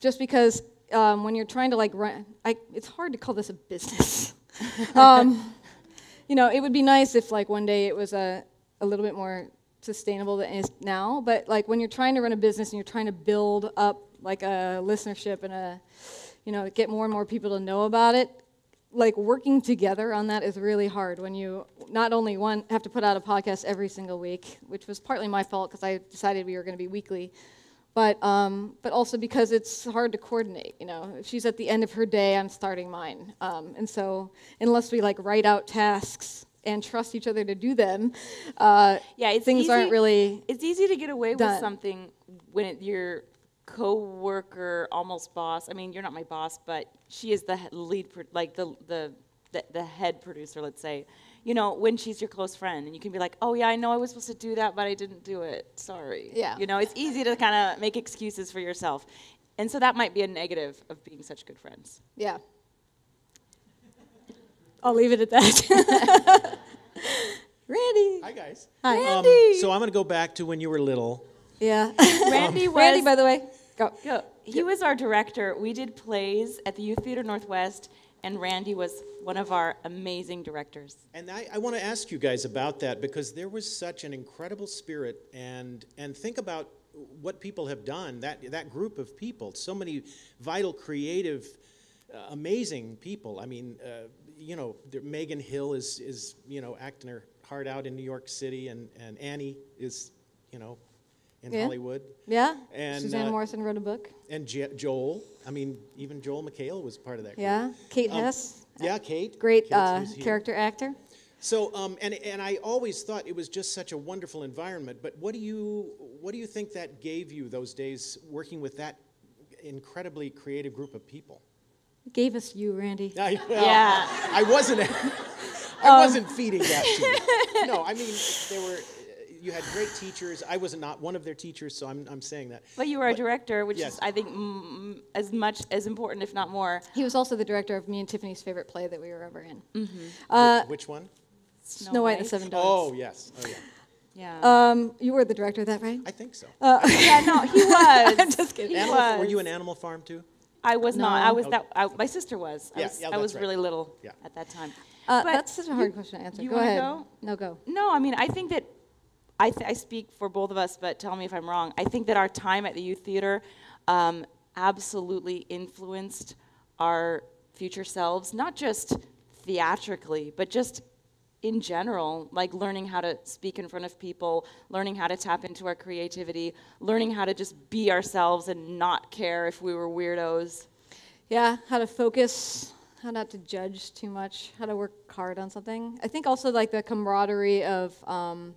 just because um, when you're trying to like run, I, it's hard to call this a business. um, you know, it would be nice if like one day it was a, a little bit more sustainable than it is now. But like when you're trying to run a business and you're trying to build up like a listenership and a, you know, get more and more people to know about it, like working together on that is really hard when you not only one have to put out a podcast every single week, which was partly my fault because I decided we were going to be weekly, but um, but also because it's hard to coordinate. You know, if she's at the end of her day, I'm starting mine, um, and so unless we like write out tasks and trust each other to do them, uh, Yeah, it's things easy, aren't really. It's easy to get away done. with something when it, your co-worker, almost boss. I mean, you're not my boss, but she is the lead, like the, the the the head producer. Let's say, you know, when she's your close friend, and you can be like, oh yeah, I know I was supposed to do that, but I didn't do it. Sorry. Yeah. You know, it's easy to kind of make excuses for yourself, and so that might be a negative of being such good friends. Yeah. I'll leave it at that. Randy. Hi, guys. Hi. Um, so I'm going to go back to when you were little. Yeah. Randy was Randy, by the way, go. Go. He was our director. We did plays at the Youth Theater Northwest, and Randy was one of our amazing directors. And I, I want to ask you guys about that because there was such an incredible spirit and and think about what people have done that that group of people so many vital creative uh, amazing people I mean uh, you know Megan Hill is is you know acting her heart out in New York City and and Annie is you know in Yeah. Hollywood Yeah. And, Suzanne uh, Morrison wrote a book. and Je- Joel I mean even Joel McHale was part of that group. Yeah. Kate Um, Hess, yeah Kate great uh, character actor. So, um, and, and I always thought it was just such a wonderful environment. But what do you what do you think that gave you those days working with that incredibly creative group of people? Gave us you, Randy. I, well, Yeah. I wasn't. I wasn't feeding that to you. No, I mean there were. You had great teachers. I was not one of their teachers, so I'm, I'm saying that. But you were a director, which Yes. is, I think, mm, as much as important, if not more. He was also the director of me and Tiffany's favorite play that we were ever in. Mm-hmm. Uh, Which one? Snow White and the Seven Dwarfs. Oh yes. Oh yeah. Yeah. Um, you were the director of that, right? I think so. yeah, no, he was. I'm just kidding. He Animal, were you an Animal Farm too? I was not. I No. was that. I, my sister was. I Yeah, was, yeah, I that's was right. really little Yeah. at that time. Uh, But that's such a hard question to answer. you go wanna ahead. go? No, go. No, I mean, I think that I, th- I speak for both of us, but tell me if I'm wrong. I think that our time at the youth theater um, absolutely influenced our future selves, not just theatrically, but just in general, like learning how to speak in front of people, learning how to tap into our creativity, learning how to just be ourselves and not care if we were weirdos. Yeah, how to focus, how not to judge too much, how to work hard on something. I think also like the camaraderie of, um,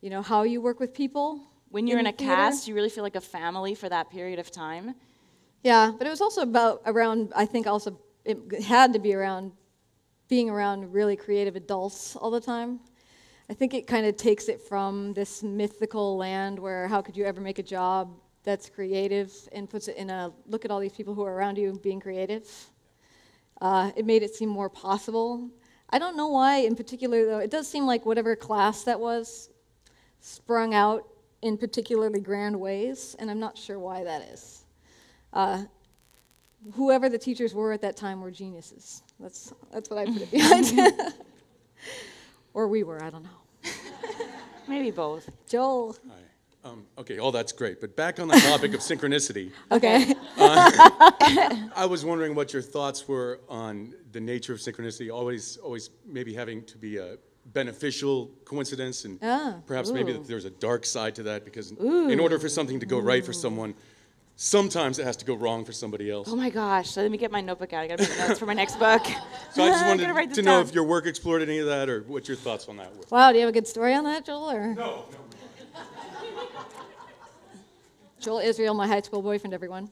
you know, how you work with people. When you're in, a theater. cast, you really feel like a family for that period of time. Yeah, but it was also about around. I think also it had to be around being around really creative adults all the time. I think it kind of takes it from this mythical land where how could you ever make a job that's creative and puts it in a look at all these people who are around you being creative. Uh, it made it seem more possible. I don't know why in particular though. It does seem like whatever class that was sprung out in particularly grand ways, and I'm not sure why that is. Uh, whoever the teachers were at that time were geniuses. That's, that's what I put it behind. or we were, I don't know. Maybe both. Joel. Hi. Um, okay, all that's great, but back on the topic of synchronicity, Okay. I was wondering what your thoughts were on the nature of synchronicity. Always, always maybe having to be a beneficial coincidence, and Ah, perhaps maybe ooh. that there's a dark side to that because in order for something to go right for someone, sometimes it has to go wrong for somebody else. Oh my gosh, so let me get my notebook out. I gotta make notes for my next book. So I just wanted gonna write to know if your work explored any of that, or what your thoughts on that were. Wow, do you have a good story on that, Joel? Or? No, no. Joel Israel, my high school boyfriend, everyone.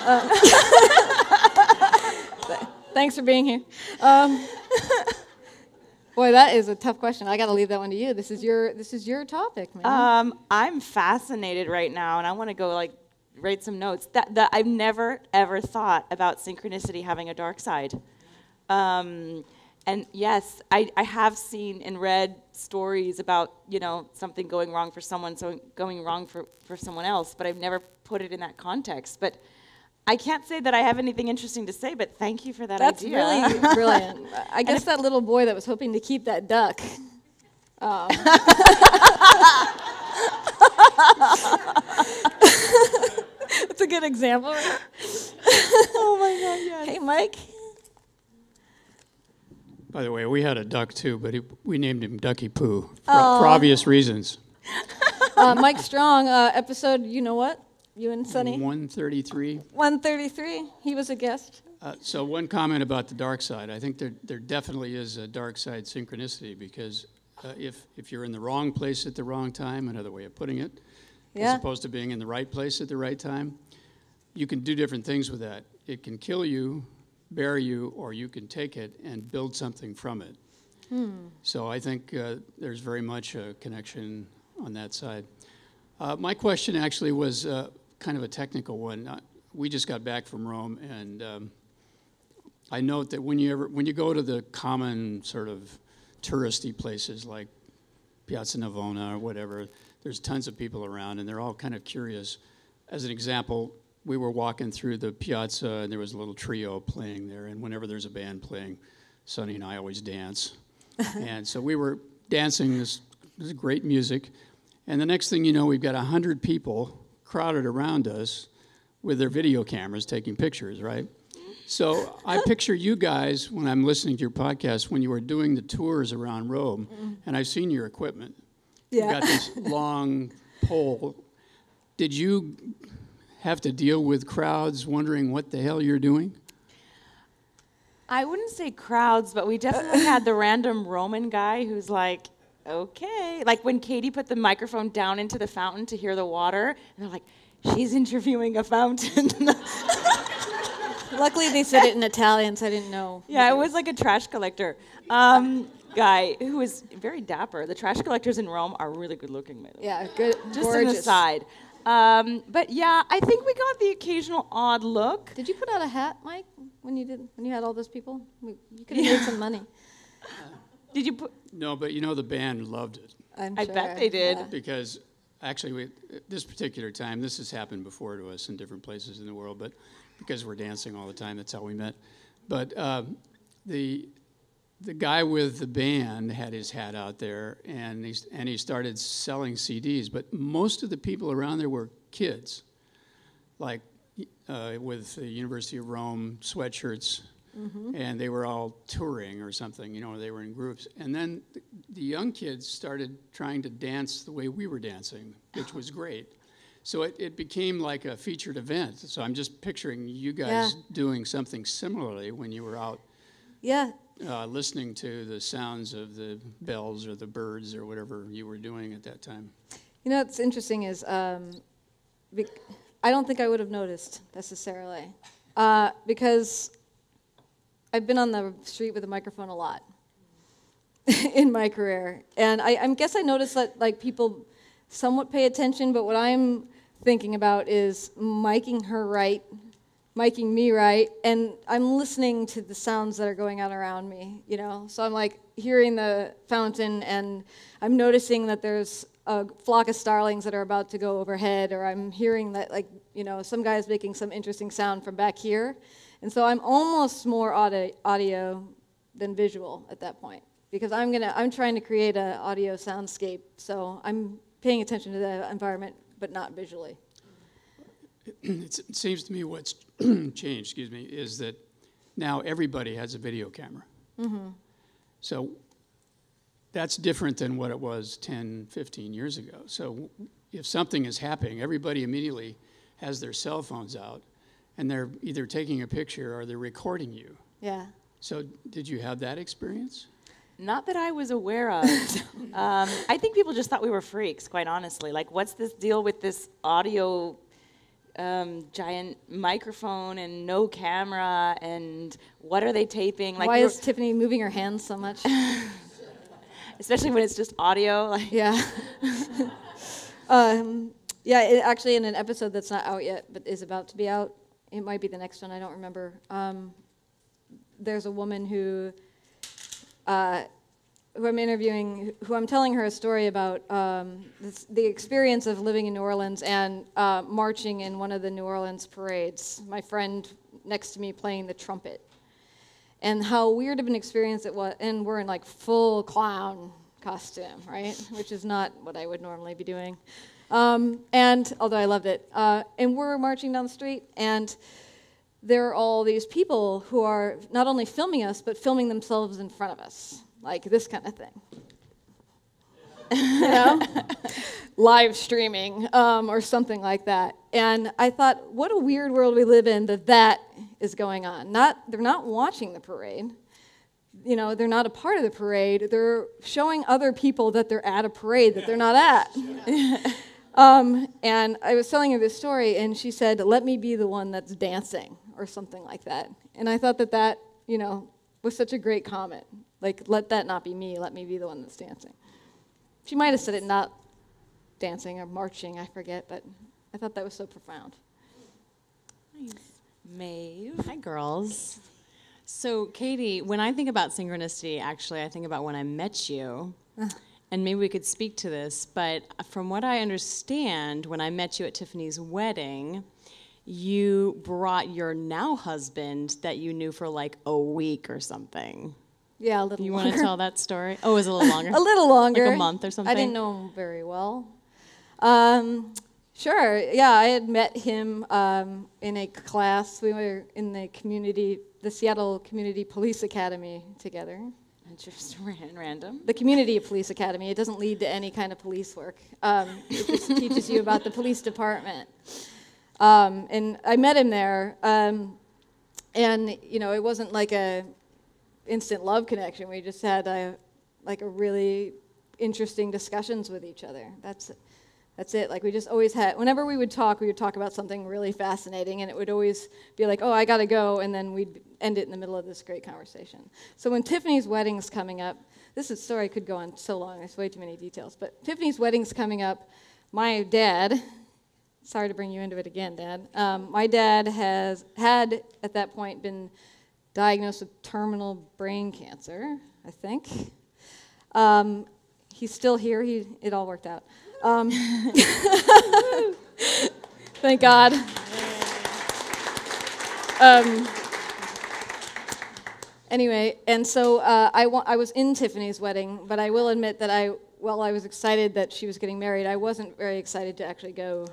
Uh, thanks for being here. Um, boy, that is a tough question. I got to leave that one to you. This is your this is your topic, man. Um, I'm fascinated right now, and I want to go like write some notes. That that I've never ever thought about synchronicity having a dark side. Um, And yes, I, I have seen and read stories about, you know, something going wrong for someone, so going wrong for, for someone else, but I've never put it in that context. But I can't say that I have anything interesting to say, but thank you for that That's idea. really brilliant. I guess that little boy that was hoping to keep that duck. Um, That's a good example. oh my God, yes. Hey, Mike. By the way, we had a duck too, but he, we named him Ducky Poo for, for obvious reasons. Uh, Mike Strong, uh, episode, you know what? You and Sonny. 133. 133. He was a guest. Uh, so one comment about the dark side. I think there, there definitely is a dark side synchronicity because uh, if, if you're in the wrong place at the wrong time, another way of putting it, Yeah. as opposed to being in the right place at the right time, you can do different things with that. It can kill you, bury you, or you can take it and build something from it. So I think uh, there's very much a connection on that side. Uh, my question actually was uh, kind of a technical one. Uh, we just got back from Rome, and um, I note that when you ever when you go to the common sort of touristy places like Piazza Navona or whatever, there's tons of people around, and they're all kind of curious. As an example, we were walking through the piazza, and there was a little trio playing there, and whenever there's a band playing, Sonny and I always dance. and so we were dancing this, this great music, and the next thing you know, we've got 100 people crowded around us with their video cameras taking pictures, right? So I picture you guys when I'm listening to your podcast when you were doing the tours around Rome, mm-hmm. and I've seen your equipment. Yeah. You've got this long pole. Did you have to deal with crowds wondering what the hell you're doing? I wouldn't say crowds, but we definitely had the random Roman guy who's like, okay. Like when Katy put the microphone down into the fountain to hear the water, and they're like, she's interviewing a fountain. Luckily, they said it in Italian, so I didn't know. yeah, it was like a trash collector um, guy who is very dapper. The trash collectors in Rome are really good looking, by the way. Yeah, good. Just gorgeous. an aside. Um, but yeah, I think we got the occasional odd look. Did you put out a hat, Mike, when you did when you had all those people? We, you could have made some money. Did you put? No, but you know the band loved it I'm I sure. bet they did. yeah. because actually, we, this particular time, this has happened before to us in different places in the world, but because we're dancing all the time, that's how we met. But um, the the guy with the band had his hat out there, and he and he started selling CDs. But most of the people around there were kids, like uh, with the University of Rome sweatshirts, and they were all touring or something. You know, they were in groups. And then the, the young kids started trying to dance the way we were dancing, which was great. So it, it became like a featured event. So I'm just picturing you guys Yeah. doing something similarly when you were out Yeah, uh, listening to the sounds of the bells or the birds or whatever you were doing at that time. You know what's interesting is um, I don't think I would have noticed necessarily uh, because I've been on the street with a microphone a lot in my career, and I, I guess I noticed that like people somewhat pay attention, but what I'm thinking about is miking her right, miking me right, and I'm listening to the sounds that are going on around me, you know. So I'm like hearing the fountain, and I'm noticing that there's a flock of starlings that are about to go overhead, or I'm hearing that like you know some guy's making some interesting sound from back here, and so I'm almost more audio, audio than visual at that point because I'm gonna I'm trying to create an audio soundscape, so I'm paying attention to the environment but not visually. It seems to me what's changed, excuse me, is that now everybody has a video camera. So that's different than what it was 10, 15 years ago. So if something is happening, everybody immediately has their cell phones out and they're either taking a picture or they're recording you. Yeah. So did you have that experience? Not that I was aware of. um, I think people just thought we were freaks, quite honestly. Like, what's this deal with this audio um, giant microphone and no camera? And what are they taping? Like, Why is Tiffany moving her hands so much? especially when it's just audio. Like, yeah. um, yeah, it, actually, in an episode that's not out yet, but is about to be out, it might be the next one, I don't remember. Um, there's a woman who uh, who I'm interviewing, who I'm telling her a story about um, this, the experience of living in New Orleans and uh, marching in one of the New Orleans parades. My friend next to me playing the trumpet, and how weird of an experience it was. And we're in like full clown costume, right? Which is not what I would normally be doing. Um, and although I loved it, uh, and we're marching down the street, and there are all these people who are not only filming us, but filming themselves in front of us, like this kind of thing. you know? Live streaming um, or something like that. And I thought, what a weird world we live in that that is going on. Not, they're not watching the parade. You know, they're not a part of the parade. They're showing other people that they're at a parade that they're not at. Um, and I was telling her this story, and she said, "Let me be the one that's dancing," or something like that. And I thought that that, you know, was such a great comment. Like, let that not be me. Let me be the one that's dancing. She might have said it not dancing or marching, I forget, but I thought that was so profound. Maeve. Hi, girls. So, Katy, when I think about synchronicity, actually, I think about when I met you. and maybe we could speak to this, but from what I understand, when I met you at Tiffany's wedding, you brought your now husband that you knew for like a week or something. Yeah, a little You longer. want to tell that story? Oh, it was a little longer? a little longer. Like a month or something? I didn't know him very well. Um, sure, yeah, I had met him um, in a class. We were in the community, the Seattle Community Police Academy together. Just ran random. The Community Police Academy. It doesn't lead to any kind of police work. Um, it just teaches you about the police department. Um, and I met him there, um, and you know, it wasn't like a instant love connection. We just had a, like a really interesting discussions with each other. That's that's it. Like we just always had. Whenever we would talk, we would talk about something really fascinating, and it would always be like, "Oh, I gotta go," and then we'd end it in the middle of this great conversation. So when Tiffany's wedding's coming up, this is story could go on so long. There's way too many details. But Tiffany's wedding's coming up. My dad. Sorry to bring you into it again, Dad. Um, my dad has had at that point been diagnosed with terminal brain cancer, I think. Um, he's still here. He, it all worked out. Um, thank God. Um, anyway, and so uh, I, I was in Tiffany's wedding, but I will admit that I, while I was excited that she was getting married, I wasn't very excited to actually go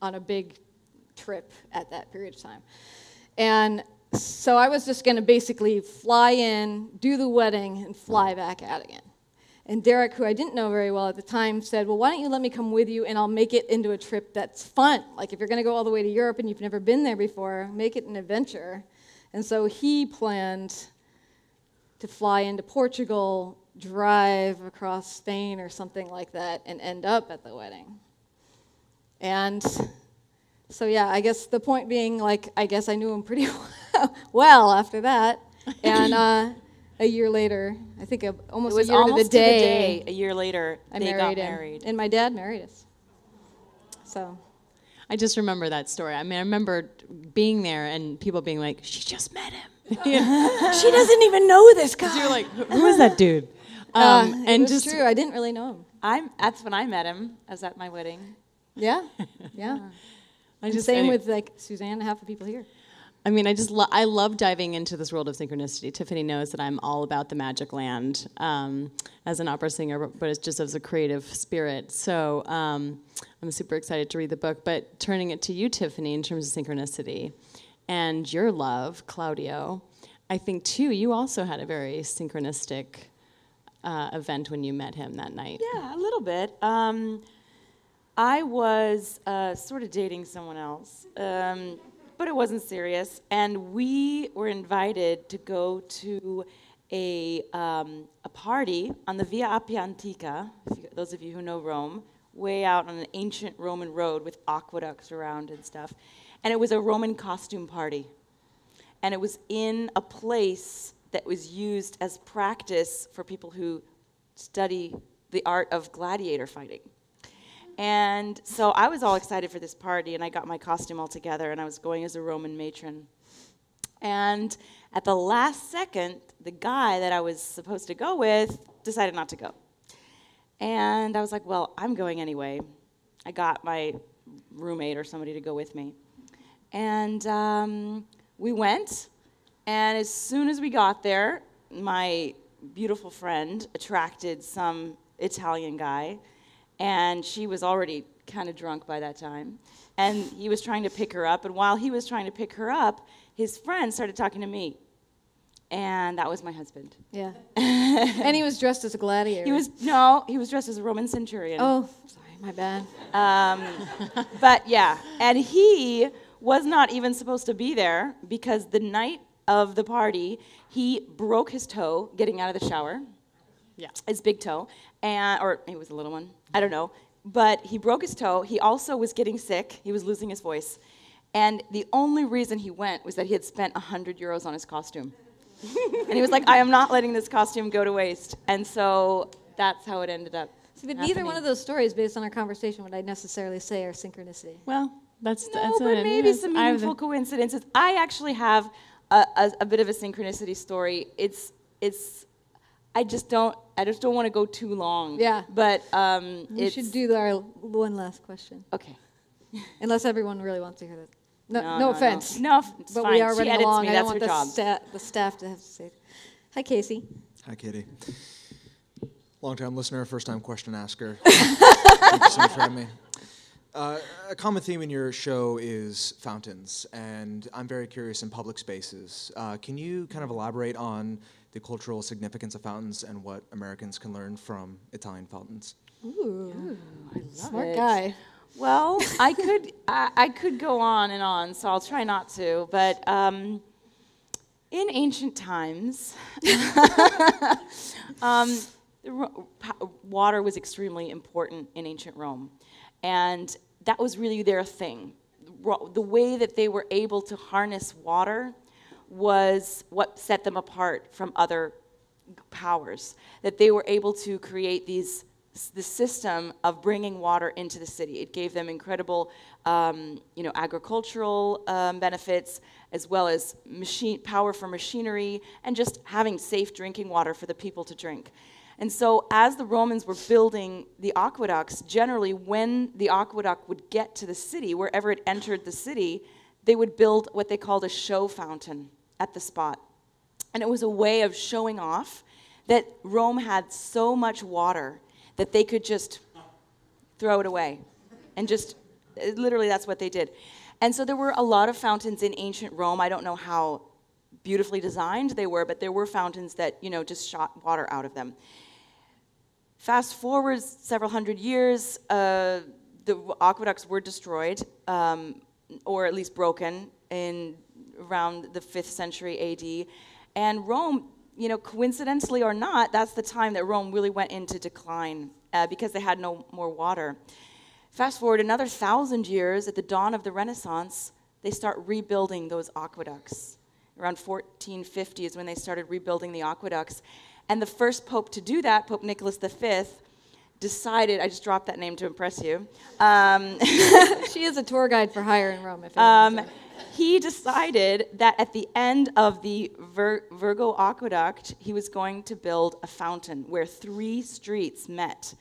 on a big trip at that period of time. And so I was just going to basically fly in, do the wedding, and fly back out again. And Derek, who I didn't know very well at the time, said, Well, why don't you let me come with you and I'll make it into a trip that's fun? Like, if you're going to go all the way to Europe and you've never been there before, make it an adventure. And so he planned to fly into Portugal, drive across Spain or something like that, and end up at the wedding. And so, yeah, I guess the point being, like, I guess I knew him pretty well after that. And uh, a year later, I think a, almost It was a year almost to the day, day, a year later, I they married got him. married. And my dad married us. So, I just remember that story. I mean, I remember being there and people being like, "She just met him." You she doesn't even know this guy. You're like, "Who is that dude?" Um, Uh, it and was just true. I didn't really know him. I'm, that's when I met him. I was at my wedding. Yeah, yeah. I And just same any- with like Suzanne and half the people here. I mean, I just lo- I love diving into this world of synchronicity. Tiffany knows that I'm all about the magic land um, as an opera singer, but- it's just as a creative spirit. So um, I'm super excited to read the book. But turning it to you, Tiffany, in terms of synchronicity and your love, Claudio, I think too you also had a very synchronistic uh, event when you met him that night. Yeah, a little bit. Um, I was uh, sort of dating someone else, um, but it wasn't serious. And we were invited to go to a, um, a party on the Via Appia Antica, you, those of you who know Rome, way out on an ancient Roman road with aqueducts around and stuff. And it was a Roman costume party. And it was in a place that was used as practice for people who study the art of gladiator fighting. And so I was all excited for this party, and I got my costume all together, and I was going as a Roman matron. And at the last second, the guy that I was supposed to go with decided not to go. And I was like, well, I'm going anyway. I got my roommate or somebody to go with me. And um, we went, and as soon as we got there, my beautiful friend attracted some Italian guy, and she was already kind of drunk by that time. And he was trying to pick her up, and while he was trying to pick her up, his friend started talking to me. And that was my husband. Yeah. and he was dressed as a gladiator. He was, no, he was dressed as a Roman centurion. Oh, sorry, my bad. Um, but yeah, and he was not even supposed to be there because the night of the party, he broke his toe getting out of the shower. Yeah. His big toe, and or it was a little one. I don't know. But he broke his toe. He also was getting sick. He was losing his voice. And the only reason he went was that he had spent 100 euros on his costume. and he was like, I am not letting this costume go to waste. And so that's how it ended up. See, but neither one of those stories, based on our conversation, would I necessarily say are synchronicity. Well, that's No, that's but what maybe is. some I have meaningful the- coincidences. I actually have a, a, a bit of a synchronicity story. It's it's I just don't I just don't want to go too long. Yeah. But um, We it's should do our one last question, okay. unless everyone really wants to hear that. No, No, no, no, no. offense. No, it's but fine. we are She running edits along. me. I That's don't want her the, job. sta- the staff to have to say. Hi, Casey. Hi, Katy. Long time listener, first time question asker. Thank you so much for having me. Uh, a common theme in your show is fountains, and I'm very curious in public spaces. Uh, can you kind of elaborate on the cultural significance of fountains and what Americans can learn from Italian fountains? Ooh, I smart it. guy. Well, I could I, I could go on and on, so I'll try not to. But um, in ancient times, um, the ro- po- water was extremely important in ancient Rome, and that was really their thing. The way that they were able to harness water was what set them apart from other powers that they were able to create these the system of bringing water into the city. It gave them incredible, um, you know, agricultural um, benefits, as well as machine power for machinery, and just having safe drinking water for the people to drink. And so, as the Romans were building the aqueducts, generally, when the aqueduct would get to the city, wherever it entered the city, they would build what they called a show fountain at the spot. And it was a way of showing off that Rome had so much water that they could just throw it away. And just, literally, that's what they did. And so there were a lot of fountains in ancient Rome. I don't know how beautifully designed they were, but there were fountains that, you know, just shot water out of them. Fast forward several hundred years, uh, the aqueducts were destroyed, um, or at least broken, in around the 5th century AD. And Rome, you know, coincidentally or not, that's the time that Rome really went into decline uh, because they had no more water. Fast forward another thousand years, at the dawn of the Renaissance, they start rebuilding those aqueducts. Around 1450 is when they started rebuilding the aqueducts. And the first pope to do that, Pope Nicholas V, decided, I just dropped that name to impress you. Um, She is a tour guide for hire in Rome. If um, he decided that at the end of the Vir- Virgo aqueduct, he was going to build a fountain where three streets met.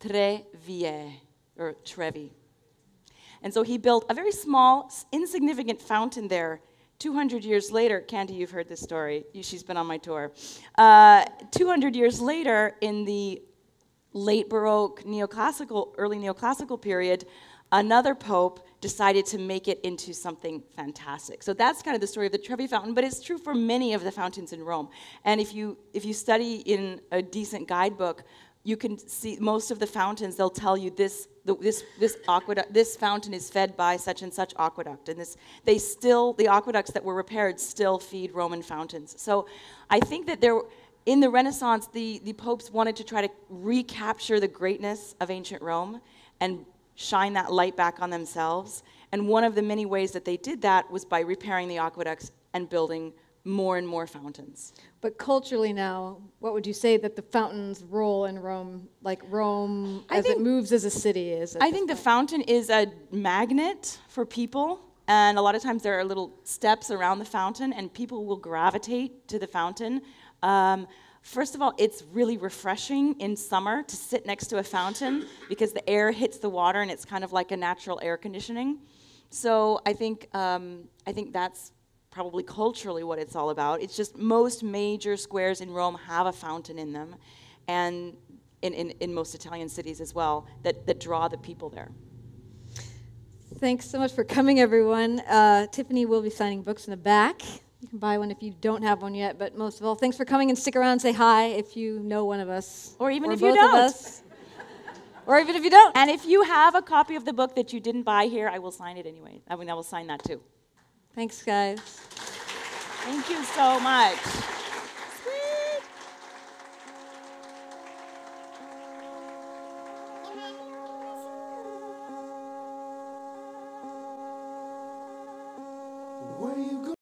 Tre vie, or Trevi. And so he built a very small, insignificant fountain there. 200 years later, Candy, you've heard this story. She's been on my tour. Uh, 200 years later, in the late Baroque, neoclassical, early neoclassical period, another pope decided to make it into something fantastic. So that's kind of the story of the Trevi Fountain, but it's true for many of the fountains in Rome. And if you if you study in a decent guidebook, you can see most of the fountains. They'll tell you this the, this this aqueduct this fountain is fed by such and such aqueduct, and this they still the aqueducts that were repaired still feed Roman fountains. So I think that there in the Renaissance, the, the popes wanted to try to recapture the greatness of ancient Rome and shine that light back on themselves. And one of the many ways that they did that was by repairing the aqueducts and building more and more fountains. But culturally now, what would you say that the fountain's role in Rome, like Rome I as think- it moves as a city, is? I think the fountain is a magnet for people. and a lot of times there are little steps around the fountain, and people will gravitate to the fountain. Um, first of all, it's really refreshing in summer to sit next to a fountain because the air hits the water, and it's kind of like a natural air conditioning. So I think um, I think that's probably culturally what it's all about. It's just most major squares in Rome have a fountain in them, and in, in, in most Italian cities as well, that, that draw the people there. Thanks so much for coming, everyone. Uh, Tiffany will be signing books in the back. You can buy one if you don't have one yet. But most of all, thanks for coming and stick around and say hi if you know one of us. Or even or if you don't. Of us. Or even if you don't. And if you have a copy of the book that you didn't buy here, I will sign it anyway. I mean, I will sign that too. Thanks, guys. Thank you so much.